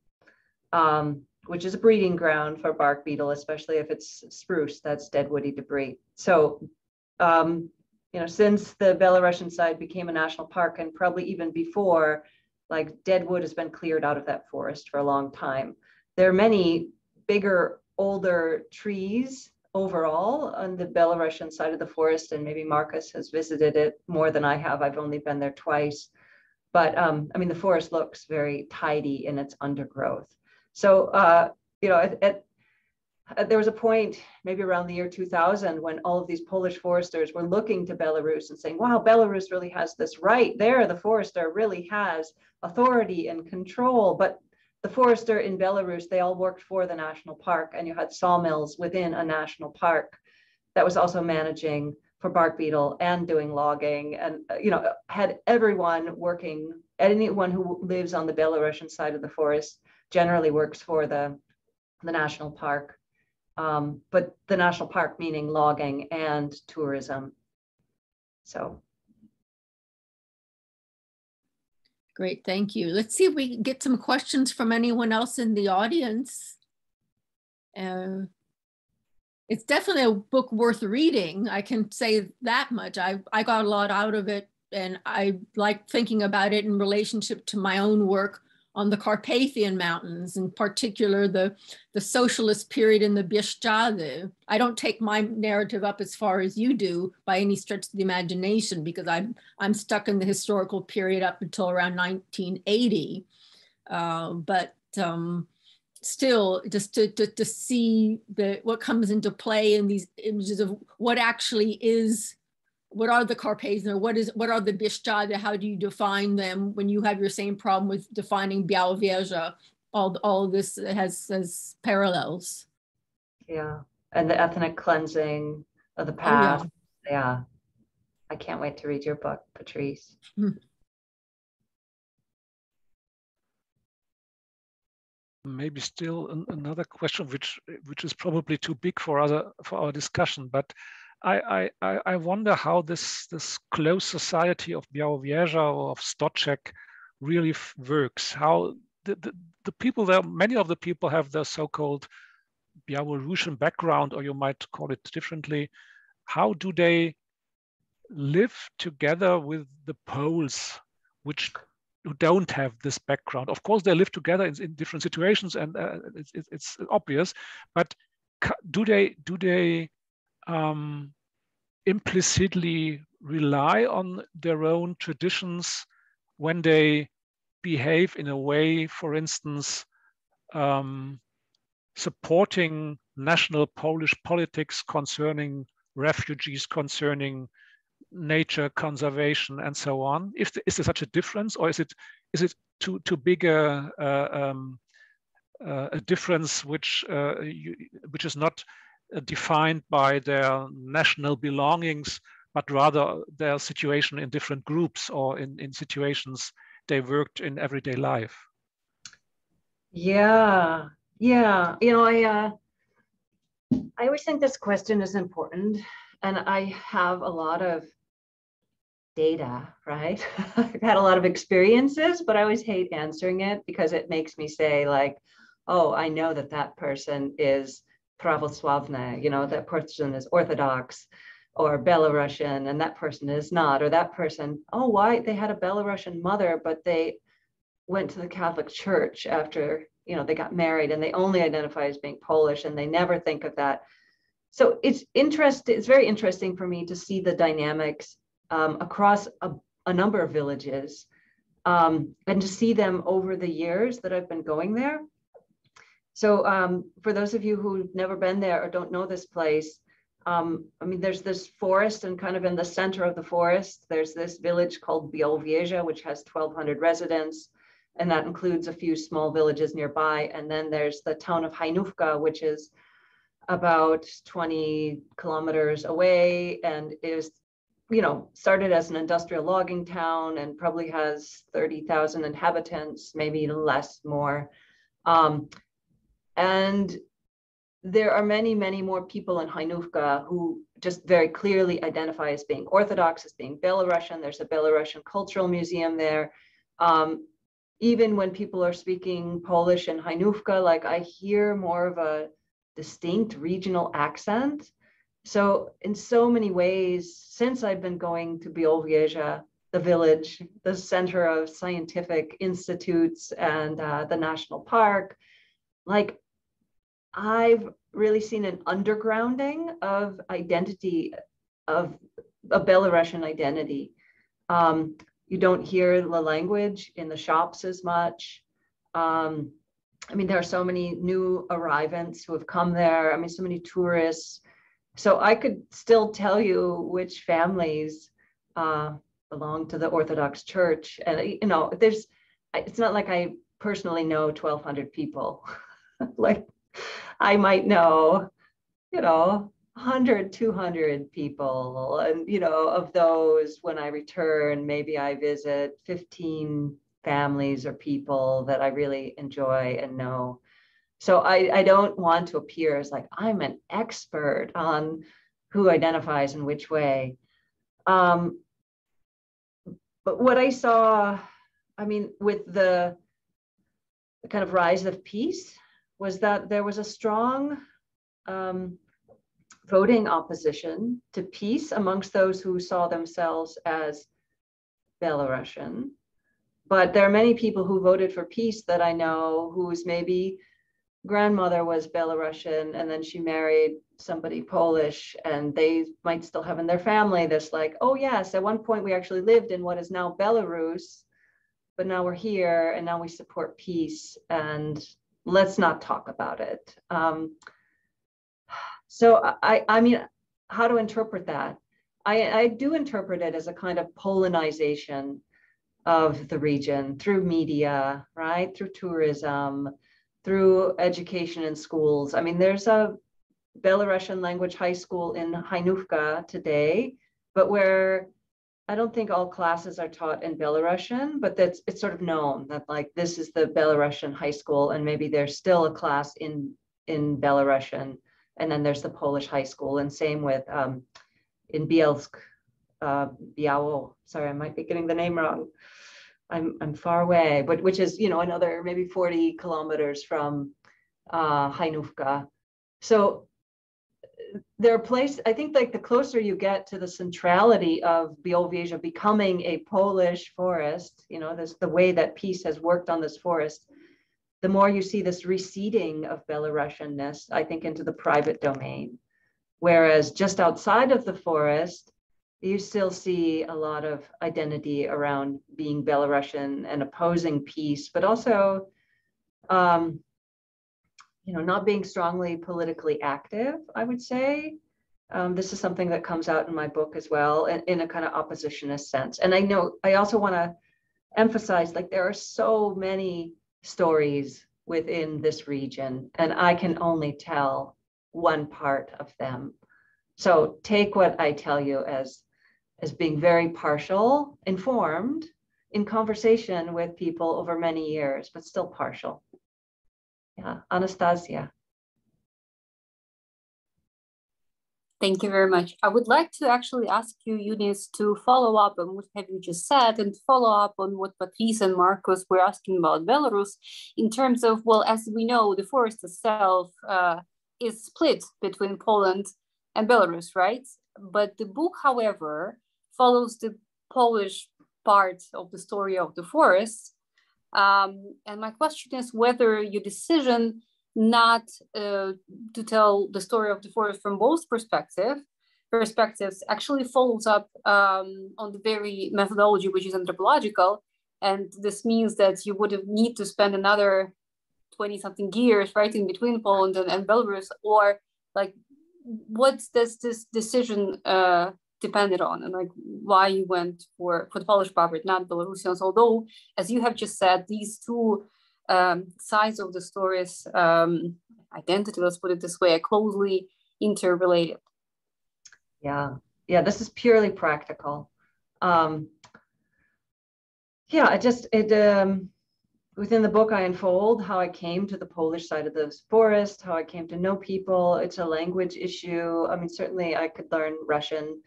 um, which is a breeding ground for bark beetle, especially if it's spruce, that's dead woody debris. So, um, you know, since the Belarusian side became a national park and probably even before, like dead wood has been cleared out of that forest for a long time. There are many bigger, older trees overall on the Belarusian side of the forest, and maybe Markus has visited it more than I have. I've only been there twice. But um, I mean, the forest looks very tidy in its undergrowth. So, uh, you know, it, it, uh, there was a point maybe around the year 2000 when all of these Polish foresters were looking to Belarus and saying, wow, Belarus really has this right there. The forester really has authority and control. But the forester in Belarus, they all worked for the national park and you had sawmills within a national park that was also managing for bark beetle and doing logging and, uh, you know, had everyone working, anyone who lives on the Belarusian side of the forest generally works for the, the national park um, but the national park meaning logging and tourism. So. Great, thank you. Let's see if we get some questions from anyone else in the audience. Uh, it's definitely a book worth reading. I can say that much. I, I got a lot out of it and I like thinking about it in relationship to my own work on the Carpathian Mountains, in particular the, the socialist period in the Bieszczady. I don't take my narrative up as far as you do by any stretch of the imagination because I'm, I'm stuck in the historical period up until around 1980. Uh, but um, still, just to, to, to see the, what comes into play in these images of what actually is what are the Carpathian what is what are the Bieszczady? How do you define them when you have your same problem with defining Białowieża? All all this has has parallels. Yeah, and the ethnic cleansing of the past. Oh, yeah. yeah. I can't wait to read your book, Patrice. Hmm. Maybe still an, another question, which which is probably too big for other for our discussion, but I, I, I wonder how this, this close society of Białowieża or of Stoczek really works. How the, the, the people there, many of the people have the so-called Belarusian background, or you might call it differently. How do they live together with the Poles, which who don't have this background? Of course, they live together in, in different situations, and uh, it's, it's, obvious. But do they do they um, implicitly rely on their own traditions when they behave in a way, for instance, um, supporting national Polish politics concerning refugees, concerning nature conservation, and so on? If the, is there such a difference, or is it is it too too big a, a, um, a difference which uh, you, which is not uh, defined by their national belongings, but rather their situation in different groups or in, in situations they worked in everyday life. Yeah, yeah. You know, I uh, I always think this question is important, and I have a lot of data, right? I've had a lot of experiences, but I always hate answering it because it makes me say like, oh, I know that that person is pravoslavne, you know, that person is Orthodox or Belarusian and that person is not, or that person, oh, why? They had a Belarusian mother, but they went to the Catholic Church after, you know, they got married and they only identify as being Polish and they never think of that. So it's interesting, it's very interesting for me to see the dynamics um, across a, a, number of villages um, and to see them over the years that I've been going there. So um, for those of you who've never been there or don't know this place, um, I mean, there's this forest and kind of in the center of the forest, there's this village called Białowieża, which has 1,200 residents, and that includes a few small villages nearby. And then there's the town of Hajnówka, which is about 20 kilometers away and is, you know, started as an industrial logging town and probably has 30,000 inhabitants, maybe less more. Um, and there are many, many more people in Hajnówka who just very clearly identify as being Orthodox, as being Belarusian. There's a Belarusian cultural museum there. Um, even when people are speaking Polish in Hajnówka, like I hear more of a distinct regional accent. So in so many ways, since I've been going to Białowieża, the village, the center of scientific institutes and uh, the national park, like I've really seen an undergrounding of identity, of a Belarusian identity. Um, you don't hear the language in the shops as much. Um, I mean, there are so many new arrivants who have come there. I mean, so many tourists. So I could still tell you which families uh, belong to the Orthodox Church, and you know, there's. It's not like I personally know 1,200 people. like I might know, you know, 100, 200 people. And, you know, of those, when I return, maybe I visit 15 families or people that I really enjoy and know. So I, I don't want to appear as like I'm an expert on who identifies in which way. Um, but what I saw, I mean, with the, the kind of rise of PiS was that there was a strong um, voting opposition to PiS amongst those who saw themselves as Belarusian. But there are many people who voted for PiS that I know whose maybe grandmother was Belarusian and then she married somebody Polish and they might still have in their family this like, oh yes, at one point we actually lived in what is now Belarus, but now we're here and now we support PiS and let's not talk about it. Um, so I, I mean, how to interpret that? I, I do interpret it as a kind of Polonization of the region through media, right? Through tourism, through education in schools. I mean, there's a Belarusian language high school in Hajnówka today, but where I don't think all classes are taught in Belarusian, but that's it's sort of known that like this is the Belarusian high school, and maybe there's still a class in in Belarusian, and then there's the Polish high school, and same with um, in Bielsk, uh, Biało. Sorry, I might be getting the name wrong. I'm I'm far away, but which is you know another maybe 40 kilometers from uh, Hajnówka. So there are places, I think like the closer you get to the centrality of Białowieża becoming a Polish forest, you know, this the way that PiS has worked on this forest, the more you see this receding of Belarusianness, I think, into the private domain. Whereas just outside of the forest, you still see a lot of identity around being Belarusian and opposing PiS, but also um, you know, not being strongly politically active, I would say. Um, this is something that comes out in my book as well, in, in a kind of oppositionist sense. And I know I also want to emphasize like there are so many stories within this region, and I can only tell one part of them. So take what I tell you as as being very partial, informed in conversation with people over many years, but still partial. Yeah, Anastasia. Thank you very much. I would like to actually ask you, Eunice, to follow up on what have you just said and follow up on what Patrice and Markus were asking about Belarus in terms of, well, as we know, the forest itself uh, is split between Poland and Belarus, right? But the book, however, follows the Polish part of the story of the forest um, and my question is whether your decision not uh, to tell the story of the forest from both perspective, perspectives actually follows up um, on the very methodology which is anthropological. And this means that you would have need to spend another 20 something years right in between Poland and, and Belarus or like what does this decision uh, depended on and like why you went for, for the Polish property, not Belarusians. Although, as you have just said, these two um, sides of the stories um, identity, let's put it this way, are closely interrelated. Yeah, yeah, this is purely practical. Um, yeah, it just, it, um, within the book, I unfold how I came to the Polish side of the forest, how I came to know people. It's a language issue. I mean, certainly I could learn Russian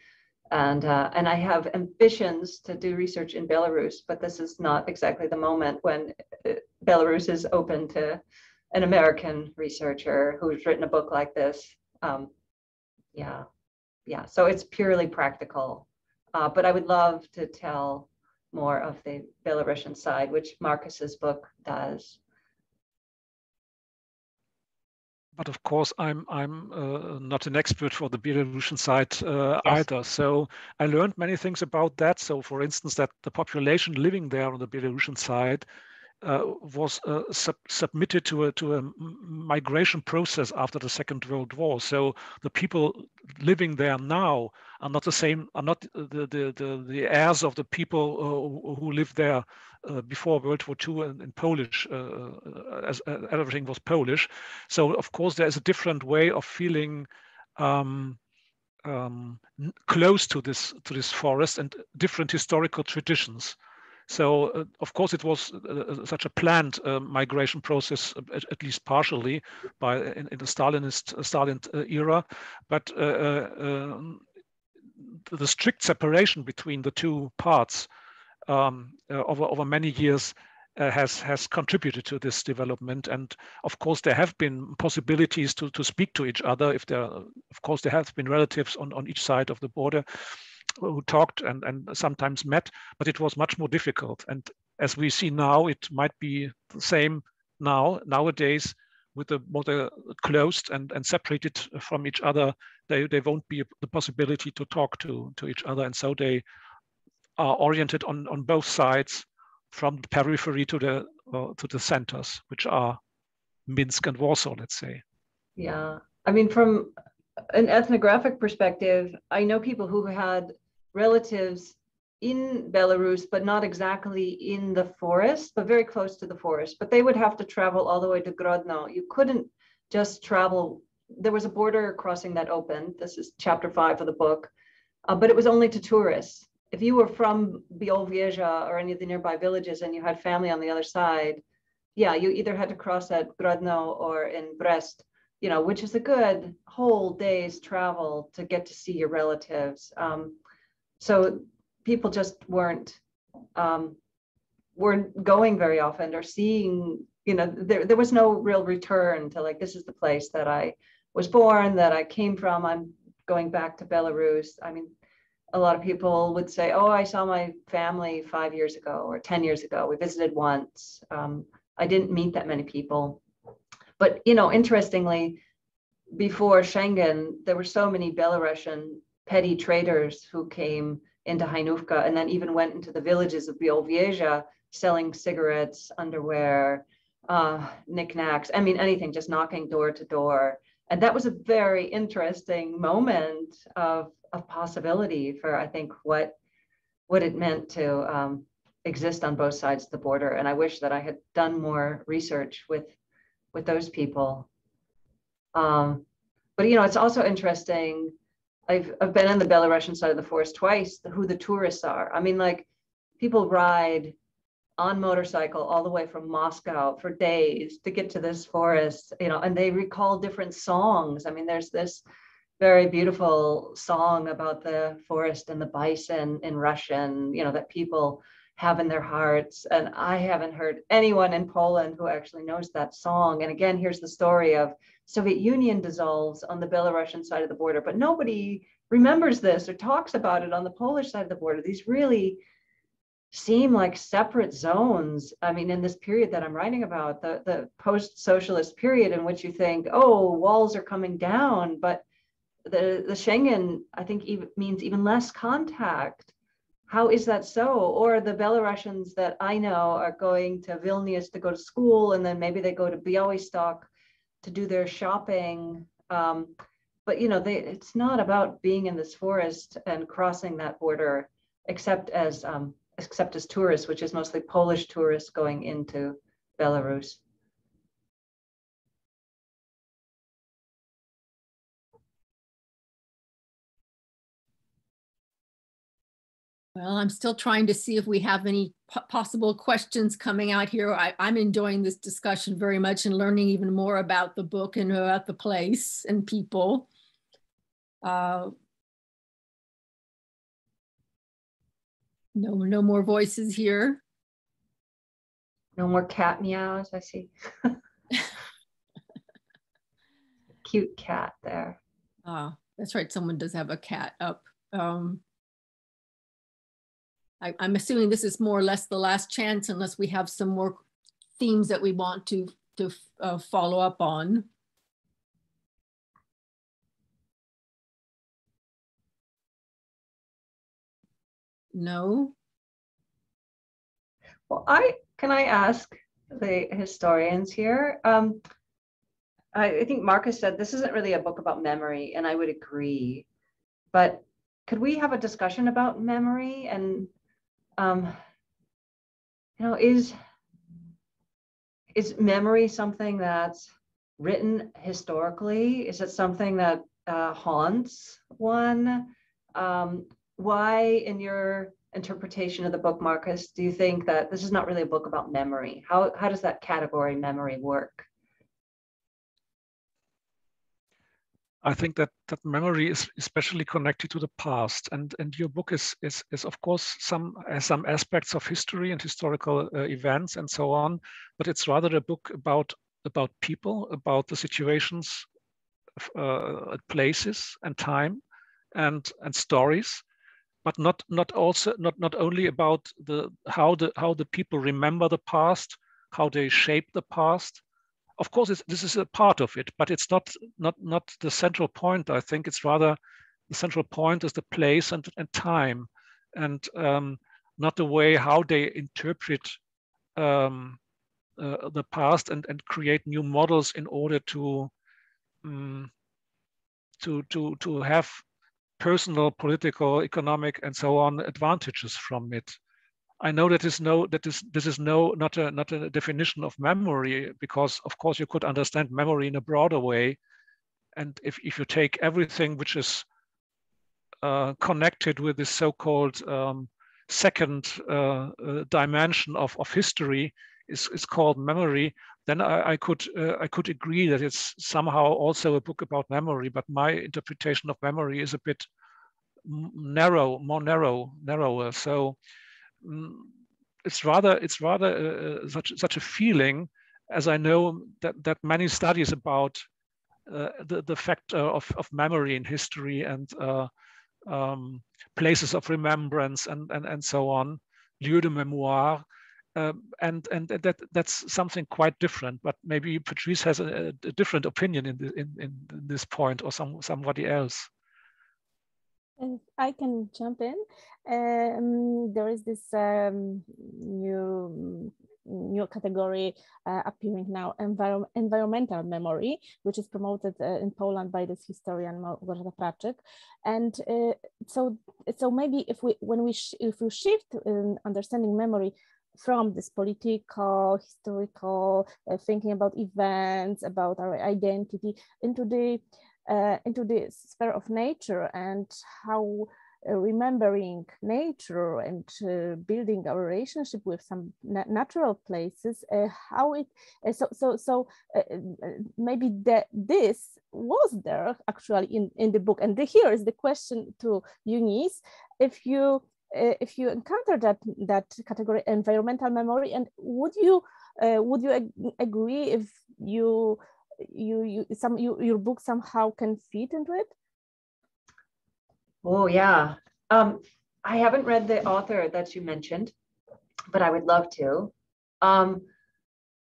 and uh, and I have ambitions to do research in Belarus, but this is not exactly the moment when uh, Belarus is open to an American researcher who's written a book like this. Um, yeah, yeah. So it's purely practical, uh, but I would love to tell more of the Belarusian side, which Markus's book does. But of course I'm I'm uh, not an expert for the Belarusian side uh, yes. either. So I learned many things about that. So for instance, that the population living there on the Belarusian side uh, was uh, sub submitted to a to a migration process after the Second World War. So the people living there now are not the same, are not the the the, the heirs of the people uh, who lived there uh, before World War II in, in Polish, uh, as everything was Polish. So of course there is a different way of feeling. Um, um, close to this to this forest and different historical traditions. So uh, of course it was uh, uh such a planned uh, migration process, uh, at, at, least partially, by in, in the Stalinist Stalin era, but um, the strict separation between the two parts um, over over many years uh, has has contributed to this development. And of course, there have been possibilities to to speak to each other. If there, of course, there have been relatives on on each side of the border who talked and and sometimes met, but it was much more difficult. And as we see now, it might be the same now nowadays with the border closed and, and separated from each other, they, they won't be the possibility to talk to, to each other. And so they are oriented on, on both sides from the periphery to the uh, to the centers, which are Minsk and Warsaw, let's say. Yeah, I mean, from an ethnographic perspective, I know people who had relatives in Belarus, but not exactly in the forest, but very close to the forest. But they would have to travel all the way to Grodno. You couldn't just travel. There was a border crossing that opened. This is chapter five of the book, uh, but it was only to tourists if you were from Białowieża or any of the nearby villages and you had family on the other side, yeah, you either had to cross at Grodno or in Brest, you know, which is a good whole day's travel to get to see your relatives. Um, so people just weren't um, weren't going very often or seeing, you know, there, there was no real return to like, this is the place that I was born, that I came from. I'm going back to Belarus. I mean, a lot of people would say, "Oh, I saw my family five years ago or ten years ago. We visited once. Um, I didn't meet that many people." But you know, interestingly, before Schengen, there were so many Belarusian petty traders who came into Hajnówka and then even went into the villages of Białowieża selling cigarettes, underwear, uh, knickknacks. I mean, anything, just knocking door to door. And that was a very interesting moment of of possibility for I think what what it meant to um, exist on both sides of the border. And I wish that I had done more research with with those people. Um, but you know, it's also interesting. I've I've been on the Belarusian side of the forest twice. Who the tourists are? I mean, like people ride on motorcycle all the way from Moscow for days to get to this forest, you know, and they recall different songs. I mean, there's this very beautiful song about the forest and the bison in Russian, you know, that people have in their hearts. And I haven't heard anyone in Poland who actually knows that song. And again, here's the story of Soviet Union dissolves on the Belarusian side of the border, but nobody remembers this or talks about it on the Polish side of the border. These really seem like separate zones. I mean, in this period that I'm writing about, the, the post-socialist period in which you think, oh, walls are coming down, but the, the Schengen, I think, even, means even less contact. How is that so? Or the Belarusians that I know are going to Vilnius to go to school, and then maybe they go to Białystok to do their shopping. Um, but you know, they, it's not about being in this forest and crossing that border, except as um, except as tourists, which is mostly Polish tourists going into Belarus. Well, I'm still trying to see if we have any possible questions coming out here. I, am enjoying this discussion very much and learning even more about the book and about the place and people. Uh, no, no more voices here. No more cat meows, I see. Cute cat there. Ah, that's right. Someone does have a cat up. Um, I, am assuming this is more or less the last chance unless we have some more themes that we want to, to uh, follow up on. No? Well, I can I ask, the historians here. Um, I, I think Markus said this isn't really a book about memory, and I would agree. But could we have a discussion about memory and um, you know is is memory something that's written historically? Is it something that uh, haunts one? Um, why, in your interpretation of the book, Markus, do you think that this is not really a book about memory? How, how does that category memory work? I think that that memory is especially connected to the past, and and your book is is is of course some some aspects of history and historical uh, events and so on, but it's rather a book about about people, about the situations, uh, places and time, and and stories, but not not also not not only about the how the how the people remember the past, how they shape the past, of course, this is a part of it, but it's not not not the central point. I think it's rather the central point is the place and, and time, and um, not the way how they interpret um, uh, the past and, and create new models in order to um, to to to have personal, political, economic, and so on advantages from it. I know that is no that is this is no not a not a definition of memory because of course you could understand memory in a broader way, and if if you take everything which is uh, connected with this so-called um, second uh, uh, dimension of, of history is, is called memory, then I, I could uh, I could agree that it's somehow also a book about memory. But my interpretation of memory is a bit narrow, more narrow, narrower. So Mm, it's rather it's rather uh, uh, such such a feeling, as I know that that many studies about uh, the the factor of of memory in history and uh, um, places of remembrance and and and so on, lieu de mémoire. Um, and and that that's something quite different. But maybe Patrice has a, a different opinion in, the, in in this point, or some somebody else. I can jump in. Um, there is this um, new new category uh, appearing now, envir environmental memory, which is promoted uh, in Poland by this historian Małgorzata Praczyk. And uh, so, so maybe if we when we if we shift in understanding memory from this political, historical, uh, thinking about events, about our identity, into the uh, into the sphere of nature and how uh, remembering nature and uh, building a relationship with some na natural places uh, how it uh, so so so uh, maybe that this was there actually in in the book. And the, here is the question to Eunice. If you if you encounter that that category environmental memory and would you would you ag agree if you you you some you, your book somehow can fit into it? Oh yeah. Um i haven't read the author that you mentioned but i would love to. Um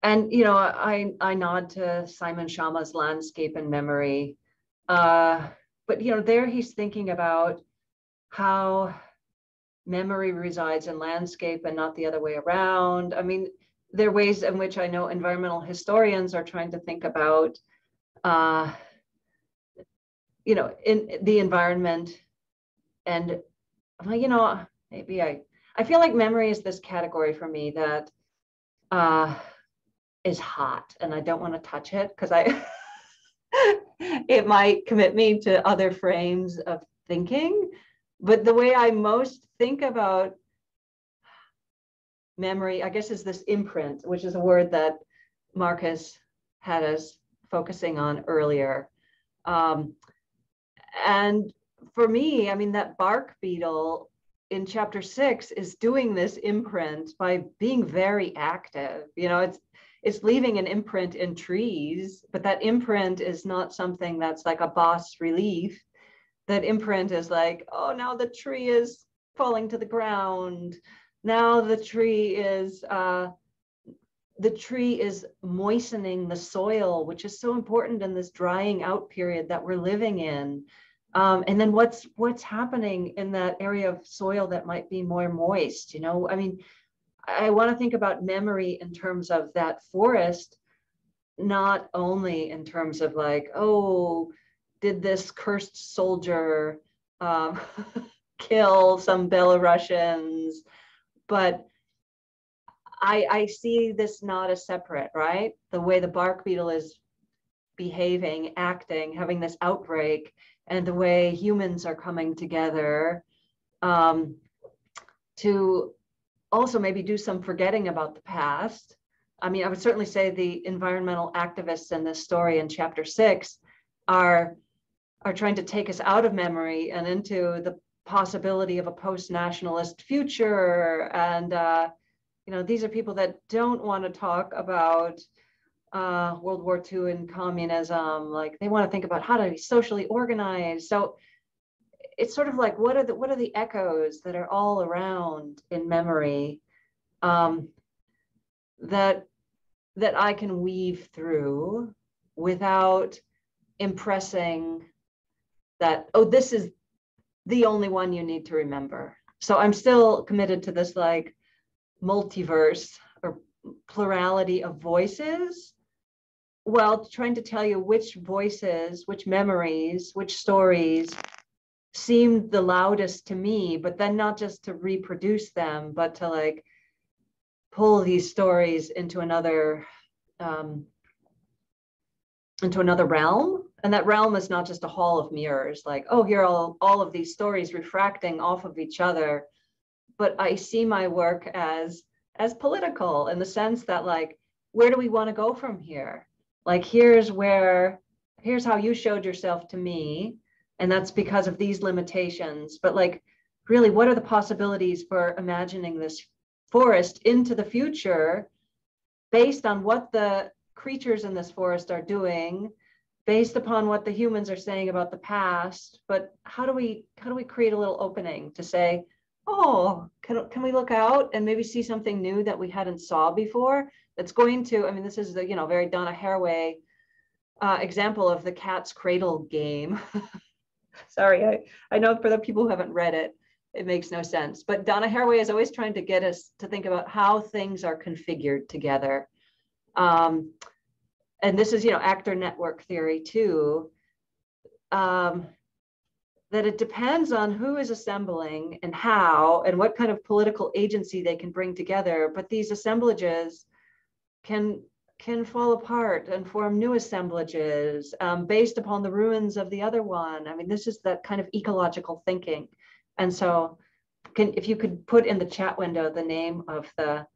and you know i i nod to simon schama's landscape and memory. Uh but you know there he's thinking about how memory resides in landscape and not the other way around i mean there are ways in which I know environmental historians are trying to think about, uh, you know, in the environment, and well, you know, maybe I I feel like memory is this category for me that uh, is hot, and I don't want to touch it because I it might commit me to other frames of thinking. But the way I most think about memory, I guess, is this imprint, which is a word that Markus had us focusing on earlier. Um, and for me, I mean, that bark beetle in chapter six is doing this imprint by being very active. You know, it's it's leaving an imprint in trees, but that imprint is not something that's like a bas relief. That imprint is like, oh, now the tree is falling to the ground now the tree is uh, the tree is moistening the soil, which is so important in this drying out period that we're living in. Um, and then what's what's happening in that area of soil that might be more moist? You know, I mean, I want to think about memory in terms of that forest, not only in terms of like, oh, did this cursed soldier um, kill some Belarusians? But I, I see this not as separate, right? The way the bark beetle is behaving, acting, having this outbreak, and the way humans are coming together um, to also maybe do some forgetting about the past. I mean, I would certainly say the environmental activists in this story in chapter six are are trying to take us out of memory and into the possibility of a post-nationalist future. And uh, you know, these are people that don't want to talk about uh, World War II and communism. Like they want to think about how to be socially organized. So it's sort of like what are the what are the echoes that are all around in memory um, that that I can weave through without impressing that oh this is the only one you need to remember. So I'm still committed to this like multiverse or plurality of voices while trying to tell you which voices which memories which stories seemed the loudest to me, but then not just to reproduce them, but to like pull these stories into another um, into another realm. And that realm is not just a hall of mirrors, like, oh, here are all, all of these stories refracting off of each other. But I see my work as as political in the sense that like, where do we want to go from here? Like here's where here's how you showed yourself to me and that's because of these limitations but like really what are the possibilities for imagining this forest into the future based on what the creatures in this forest are doing based upon what the humans are saying about the past but how do we how do we create a little opening to say oh can, can we look out and maybe see something new that we hadn't saw before that's going to i mean this is the you know very donna haraway uh, example of the cat's cradle game Sorry, I, I know for the people who haven't read it, it makes no sense. But Donna Haraway is always trying to get us to think about how things are configured together. Um, and this is, you know, actor network theory too. Um, that it depends on who is assembling and how and what kind of political agency they can bring together. But these assemblages can can fall apart and form new assemblages um, based upon the ruins of the other one. I mean, this is that kind of ecological thinking. And so can, if you could put in the chat window the name of the,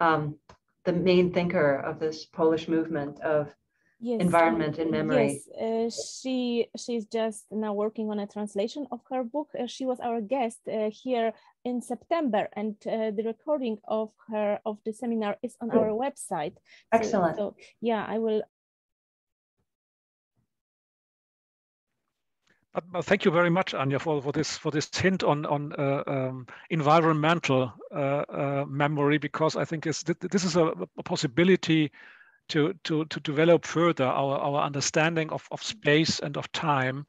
um, the main thinker of this Polish movement of yes, environment and memory. Yes, uh, she she's just now working on a translation of her book. Uh, she was our guest uh, here in September, and uh, the recording of her of the seminar is on our website. Excellent. So, so yeah, I will. But, thank you very much, Anya, for, for this for this hint on on uh, um, environmental uh, uh, memory, because I think this this is a, a possibility to, to, to develop further our, our understanding of, of space and of time.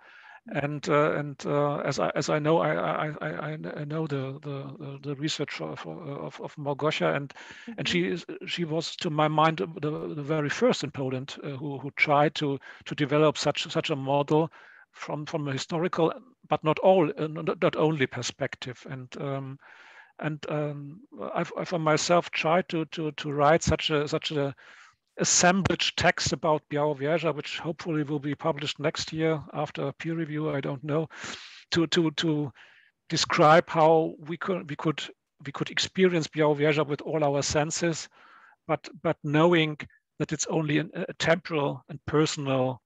And uh, and uh, as I as I know I I, I, know the, the the research of of, of Małgosia and mm-hmm. and she is she was to my mind the, the very first in Poland uh, who who tried to to develop such such a model from from a historical but not all uh, not only perspective and um, and um, I've, I for myself tried to to to write such a such a assemblage text about Białowieża, which hopefully will be published next year after peer review. I don't know, to to to describe how we could we could we could experience Białowieża with all our senses, but but knowing that it's only an, a temporal and personal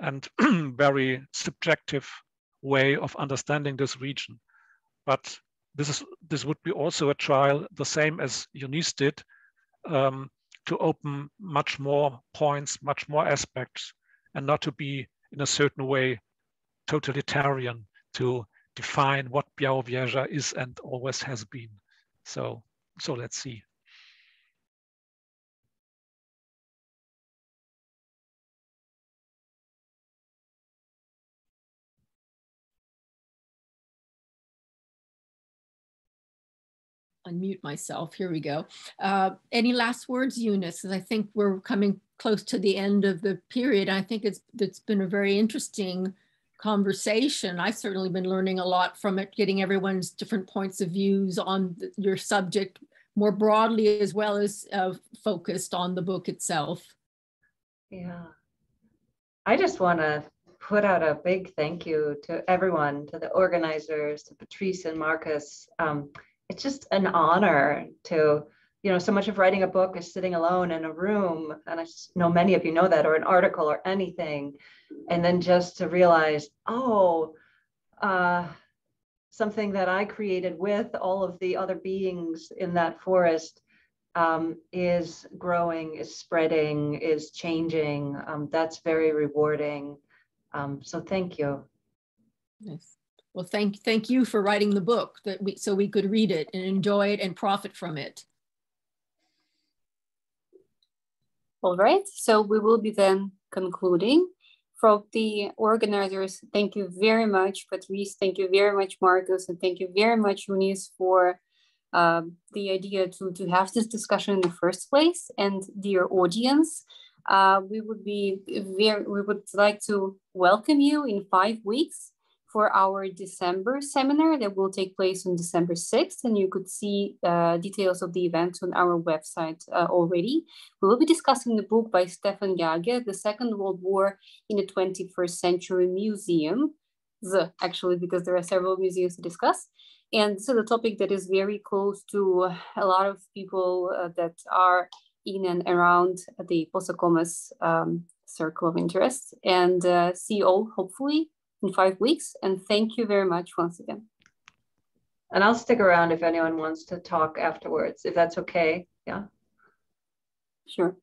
and very subjective way of understanding this region. But this is this would be also a trial, the same as Eunice did, um, to open much more points, much more aspects, and not to be in a certain way totalitarian to define what Białowieża is and always has been. So, so let's see. Unmute myself. Here we go. Uh, any last words, Eunice? I think we're coming close to the end of the period. I think it's it's been a very interesting conversation. I've certainly been learning a lot from it, getting everyone's different points of views on the, your subject more broadly as well as uh, focused on the book itself. Yeah. I just want to put out a big thank you to everyone, to the organizers, to Patrice and Markus. Um, it's just an honor to, you know, so much of writing a book is sitting alone in a room, and I know many of you know that, or an article or anything, and then just to realize, oh, uh, something that I created with all of the other beings in that forest um, is growing, is spreading, is changing. Um, that's very rewarding. Um, so thank you. Well, thank thank you for writing the book that we so we could read it and enjoy it and profit from it. All right. So we will be then concluding. From the organizers, thank you very much, Patrice. Thank you very much, Markus, and thank you very much, Eunice, for um, the idea to, to have this discussion in the first place. And dear audience, uh, we would be very, we would like to welcome you in five weeks for our December seminar that will take place on December 6th. And you could see uh, details of the event on our website uh, already. We will be discussing the book by Stephan Jaeger, The Second World War in the 21st Century Museum. The, actually, because there are several museums to discuss. And so the topic that is very close to a lot of people uh, that are in and around the PoSoCoMeS um, circle of interest. And uh, see you all hopefully in five weeks. And thank you very much once again. And I'll stick around if anyone wants to talk afterwards, if that's okay. Yeah. Sure.